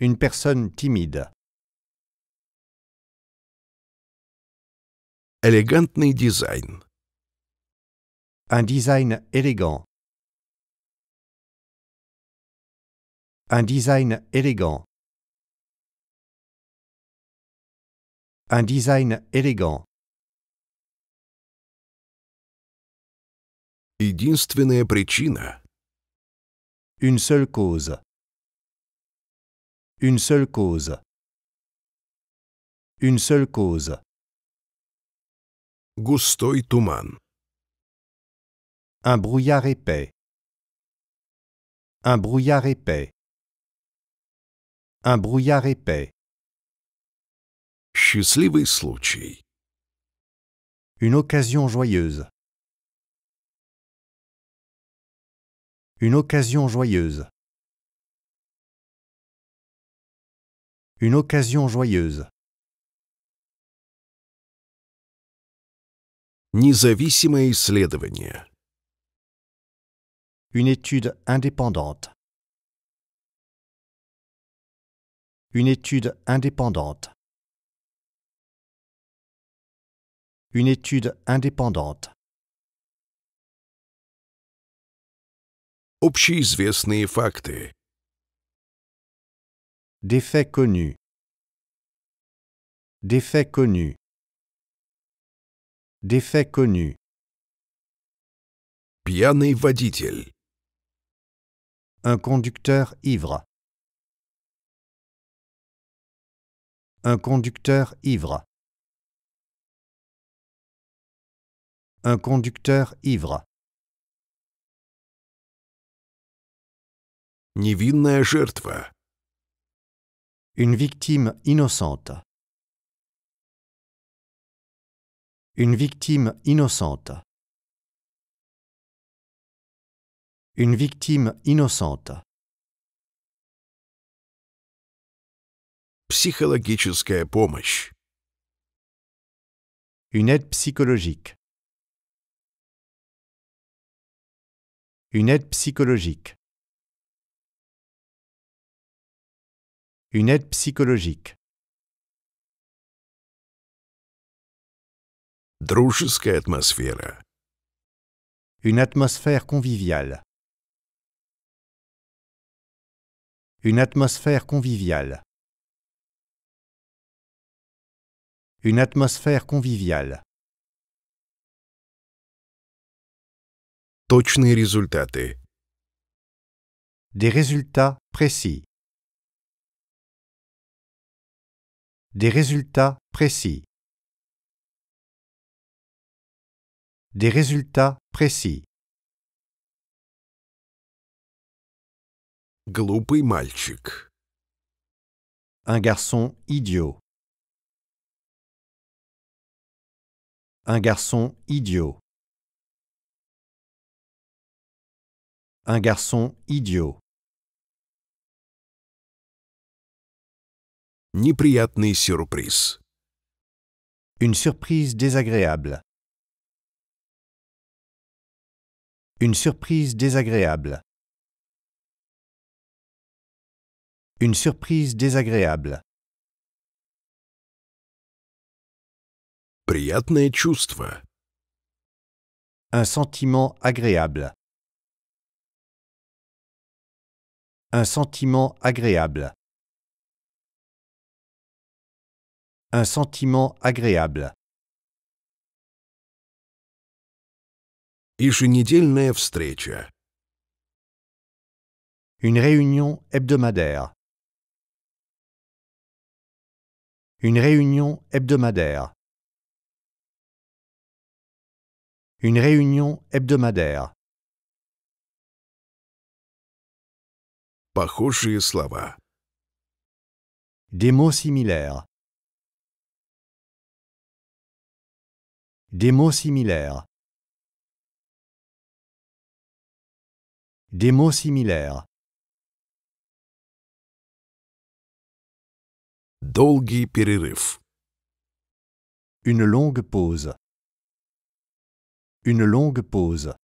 Speaker 3: Une personne timide.
Speaker 2: Элегантный дизайн.
Speaker 3: Un design élégant. Un design élégant. Un design élégant.
Speaker 2: Единственная причина.
Speaker 3: Une seule cause. Une seule cause. Une seule cause.
Speaker 2: Густой туман.
Speaker 3: Un brouillard épais. Un brouillard épais. Un brouillard épais.
Speaker 2: Счастливый случай.
Speaker 3: Une occasion joyeuse. Une occasion joyeuse. Une occasion joyeuse.
Speaker 2: Независимое исследование.
Speaker 3: Une étude indépendante. Une étude indépendante. Une étude indépendante.
Speaker 2: Общеизвестные факты.
Speaker 3: Des faits connus. Des faits connus. Des faits connus.
Speaker 2: Пьяный водитель.
Speaker 3: Un conducteur ivre. Un conducteur ivre. Un conducteur ivre.
Speaker 2: Невинная жертва.
Speaker 3: Une victime innocente. Une victime innocente. Une victime innocente.
Speaker 2: Психологическая помощь.
Speaker 3: Une aide psychologique. Une aide psychologique. Une aide psychologique.
Speaker 2: Дружеская атмосфера.
Speaker 3: Une atmosphère conviviale. Une atmosphère conviviale. Une atmosphère conviviale.
Speaker 2: Точные результаты.
Speaker 3: Des résultats précis. Des résultats précis. Des résultats précis.
Speaker 2: Глупый мальчик.
Speaker 3: Un garçon idiot. Un garçon idiot. Un garçon idiot.
Speaker 2: Неприятный сюрприз.
Speaker 3: Une surprise désagréable. Une surprise désagréable. Une surprise désagréable.
Speaker 2: Приятное чувство.
Speaker 3: Un sentiment agréable. Un sentiment agréable. Un sentiment agréable.
Speaker 2: Еженедельная встреча.
Speaker 3: Une réunion hebdomadaire. Une réunion hebdomadaire. Une réunion hebdomadaire.
Speaker 2: Похожие слова.
Speaker 3: Des mots similaires. Des mots similaires. Des mots similaires.
Speaker 2: Долгий перерыв.
Speaker 3: Une longue pause. Une longue pause.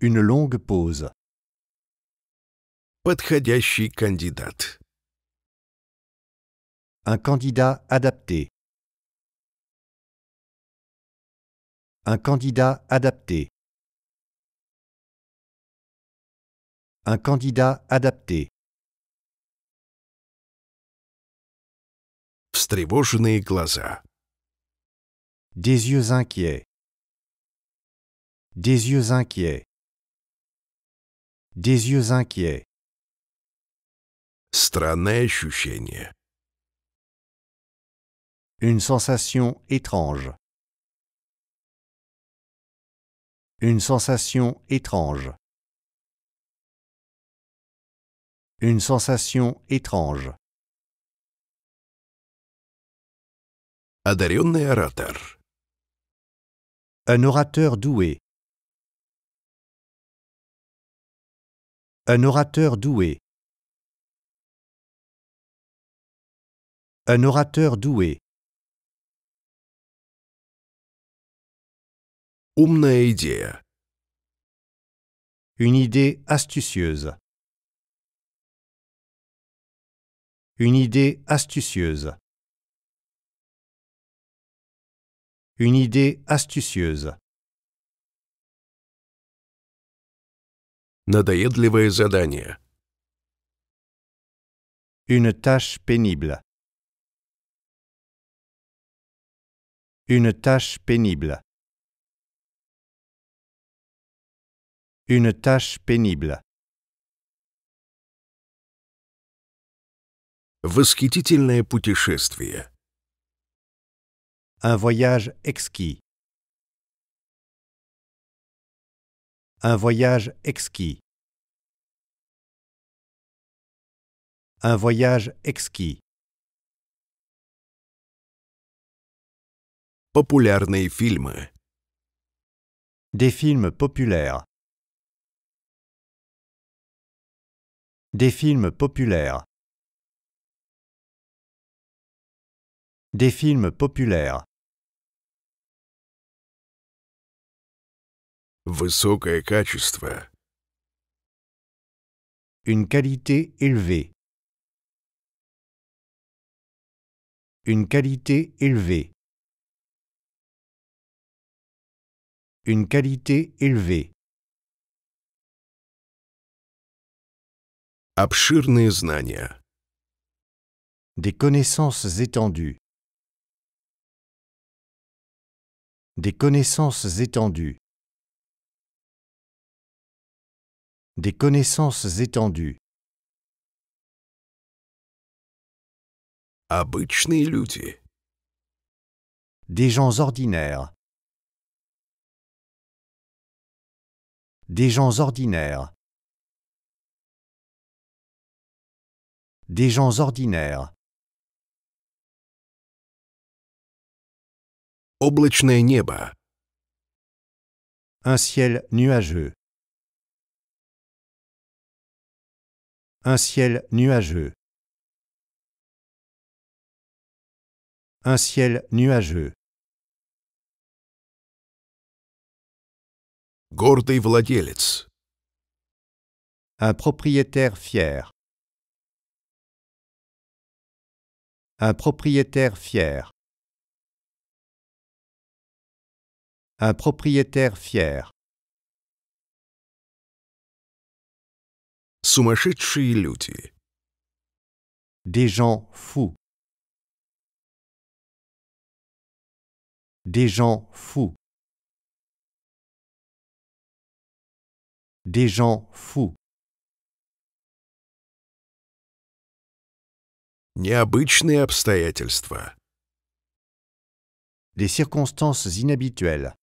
Speaker 3: Une longue pause.
Speaker 2: Подходящий кандидат.
Speaker 3: Un candidat adapté. Un candidat adapté. Un candidat adapté.
Speaker 2: Встревоженные глаза.
Speaker 3: Des yeux inquiets. Des yeux inquiets. Des yeux inquiets.
Speaker 2: Странное ощущение.
Speaker 3: Une sensation étrange. Une sensation étrange. Une sensation étrange.
Speaker 2: Одаренный оратор.
Speaker 3: Un orateur doué. Un orateur doué. Un orateur doué.
Speaker 2: Умная идея.
Speaker 3: Une idée astucieuse. Une idée astucieuse. Une idée astucieuse.
Speaker 2: Надоедливое задание.
Speaker 3: Une tâche pénible. Une tâche pénible. Une tâche pénible.
Speaker 2: Восхитительное путешествие.
Speaker 3: Un voyage exquis. Un voyage exquis. Un voyage exquis.
Speaker 2: Популярные фильмы.
Speaker 3: Des films populaires. Des films populaires. Des films populaires.
Speaker 2: Высокое качество.
Speaker 3: Une qualité élevée. Une qualité élevée. Une qualité élevée.
Speaker 2: Обширные знания.
Speaker 3: Des connaissances étendues. Des connaissances étendues. Des connaissances étendues.
Speaker 2: Обычные люди.
Speaker 3: Des gens ordinaires. Des gens ordinaires. Des gens ordinaires.
Speaker 2: Облачное небо.
Speaker 3: Un ciel nuageux. Un ciel nuageux. Un ciel nuageux.
Speaker 2: Гордый владелец.
Speaker 3: Un propriétaire fier. Un propriétaire fier. Un propriétaire fier.
Speaker 2: Сумасшедшие люди.
Speaker 3: Des gens fous. Des gens fous. Des gens fous.
Speaker 2: Необычные обстоятельства.
Speaker 3: Des circonstances inhabituelles.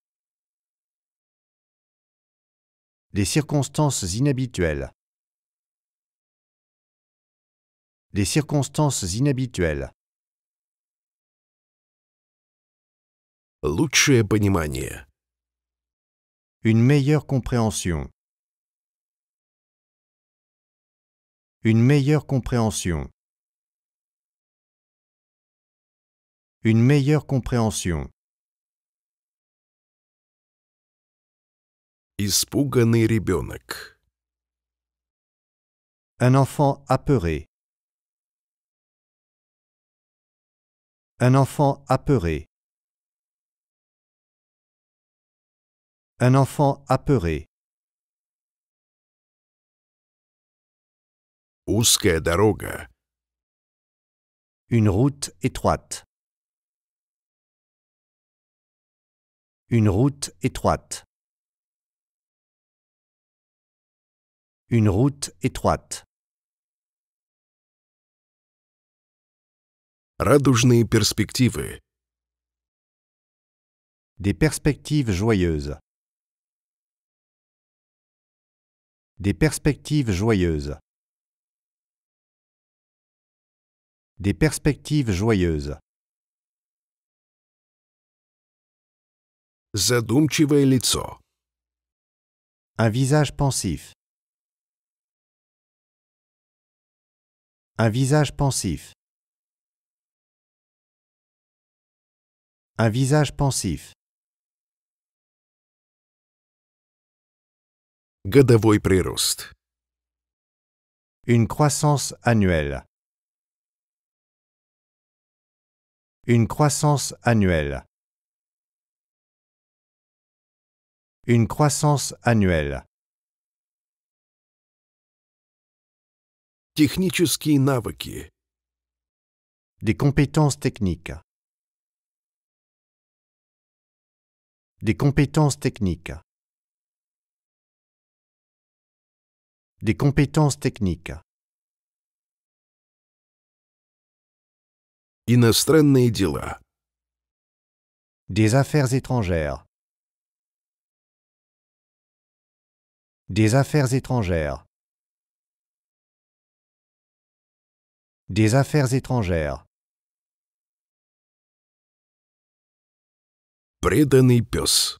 Speaker 3: Des circonstances inhabituelles. Des circonstances inhabituelles.
Speaker 2: Лучшее понимание.
Speaker 3: Une meilleure compréhension. Une meilleure compréhension. Une meilleure compréhension.
Speaker 2: Испуганный ребенок.
Speaker 3: Un enfant apeuré. Un enfant apeuré. Un enfant apeuré.
Speaker 2: Узкая дорога.
Speaker 3: Une route étroite. Une route étroite. Une route étroite.
Speaker 2: Радужные перспективы.
Speaker 3: Des perspectives joyeuses. Des perspectives joyeuses. Des perspectives joyeuses.
Speaker 2: Задумчивое лицо.
Speaker 3: Un visage pensif. Un visage pensif. Un visage pensif.
Speaker 2: Годовой прирост.
Speaker 3: Une croissance annuelle. Une croissance annuelle. Une croissance annuelle.
Speaker 2: Технические навыки.
Speaker 3: Des compétences techniques. Des compétences techniques. Des compétences techniques.
Speaker 2: Иностранные дела.
Speaker 3: Des affaires étrangères. Des affaires étrangères. Des affaires étrangères.
Speaker 2: Преданный пес.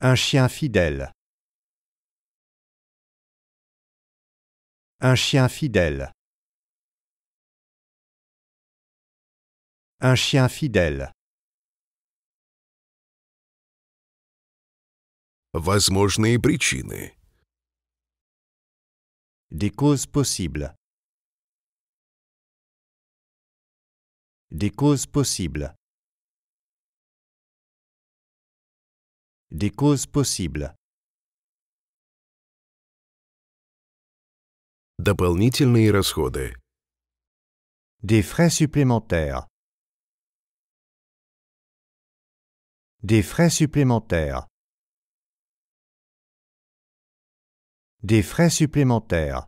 Speaker 3: Un chien fidèle. Un chien fidèle. Un chien fidèle.
Speaker 2: Возможные причины.
Speaker 3: Des causes possibles. Des causes possibles. Des causes possibles.
Speaker 2: Дополнительные расходы.
Speaker 3: Des frais supplémentaires. Des frais supplémentaires. Des frais supplémentaires.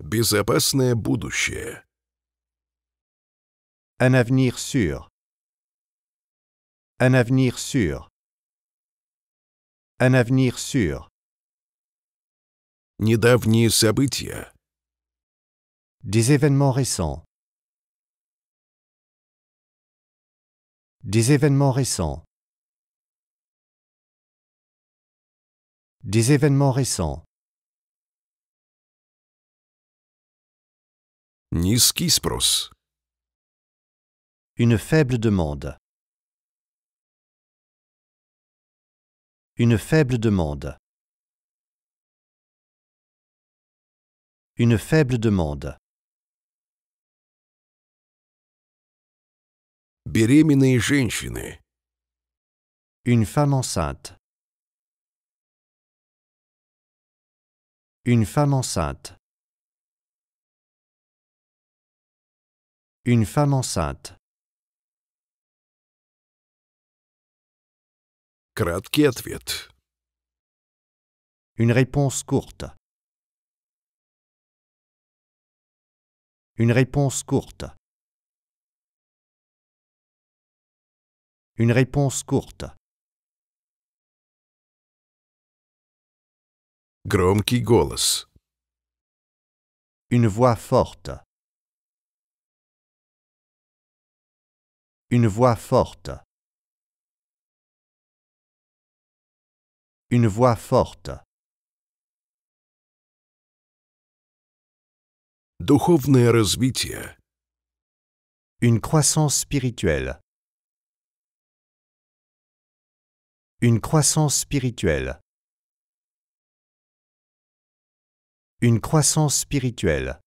Speaker 2: Безопасное будущее.
Speaker 3: Un avenir sûr. Un avenir sûr. Un avenir sûr.
Speaker 2: Недавние события.
Speaker 3: Des événements récents. Des événements récents. Des événements récents.
Speaker 2: Низкий спрос.
Speaker 3: Une faible demande. Une faible demande. Une faible demande.
Speaker 2: Беременные женщины.
Speaker 3: Une femme enceinte. Une femme enceinte. Une femme enceinte.
Speaker 2: Краткий ответ.
Speaker 3: Une réponse courte. Une réponse courte. Une réponse courte.
Speaker 2: Громкий голос.
Speaker 3: Une voix forte. Une voix forte. Une voix forte.
Speaker 2: Духовное развитие.
Speaker 3: Une croissance spirituelle. Une croissance spirituelle. Une croissance spirituelle.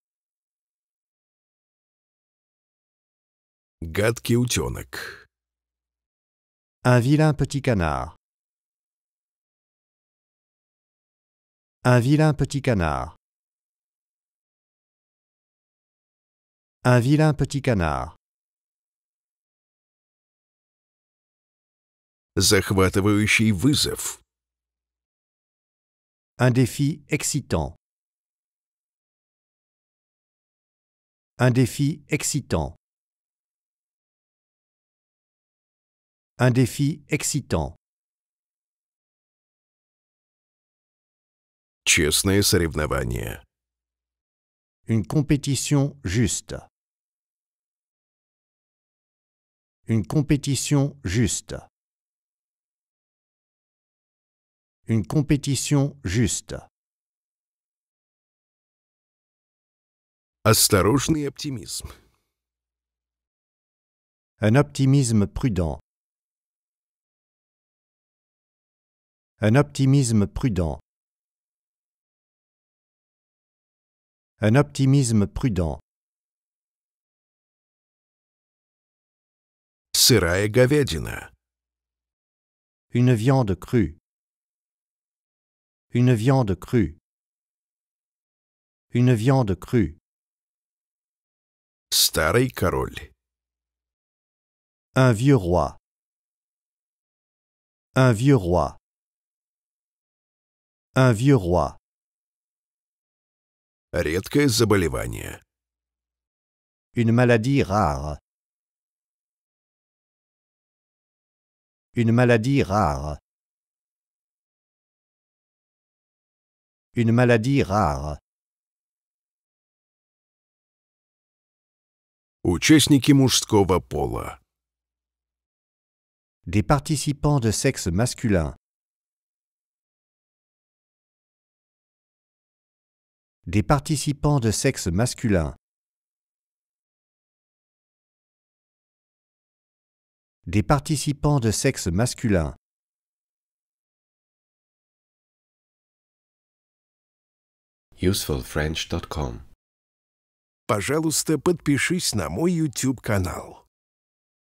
Speaker 2: Гадкий утенок.
Speaker 3: Un vilain petit canard. Un vilain petit canard. Un vilain petit canard.
Speaker 2: Захватывающий вызов.
Speaker 3: Un défi excitant. Un défi excitant. Un défi excitant.
Speaker 2: Честное соревнование.
Speaker 3: Une compétition juste. Une compétition juste. Une compétition juste.
Speaker 2: Осторожный оптимизм.
Speaker 3: Un optimisme prudent. Un optimisme prudent. Un optimisme prudent.
Speaker 2: Сырая говядина.
Speaker 3: Une viande crue. Une viande crue. Une viande crue.
Speaker 2: Старый король.
Speaker 3: Un vieux roi. Un vieux roi. Un vieux roi.
Speaker 2: Редкое заболевание.
Speaker 3: Une maladie rare. Une maladie rare. Une maladie rare. Des participants de sexe masculin. Des participants de sexe masculin. Des participants de sexe masculin.
Speaker 1: usefulfrench.com
Speaker 2: Пожалуйста, подпишись на мой YouTube-канал.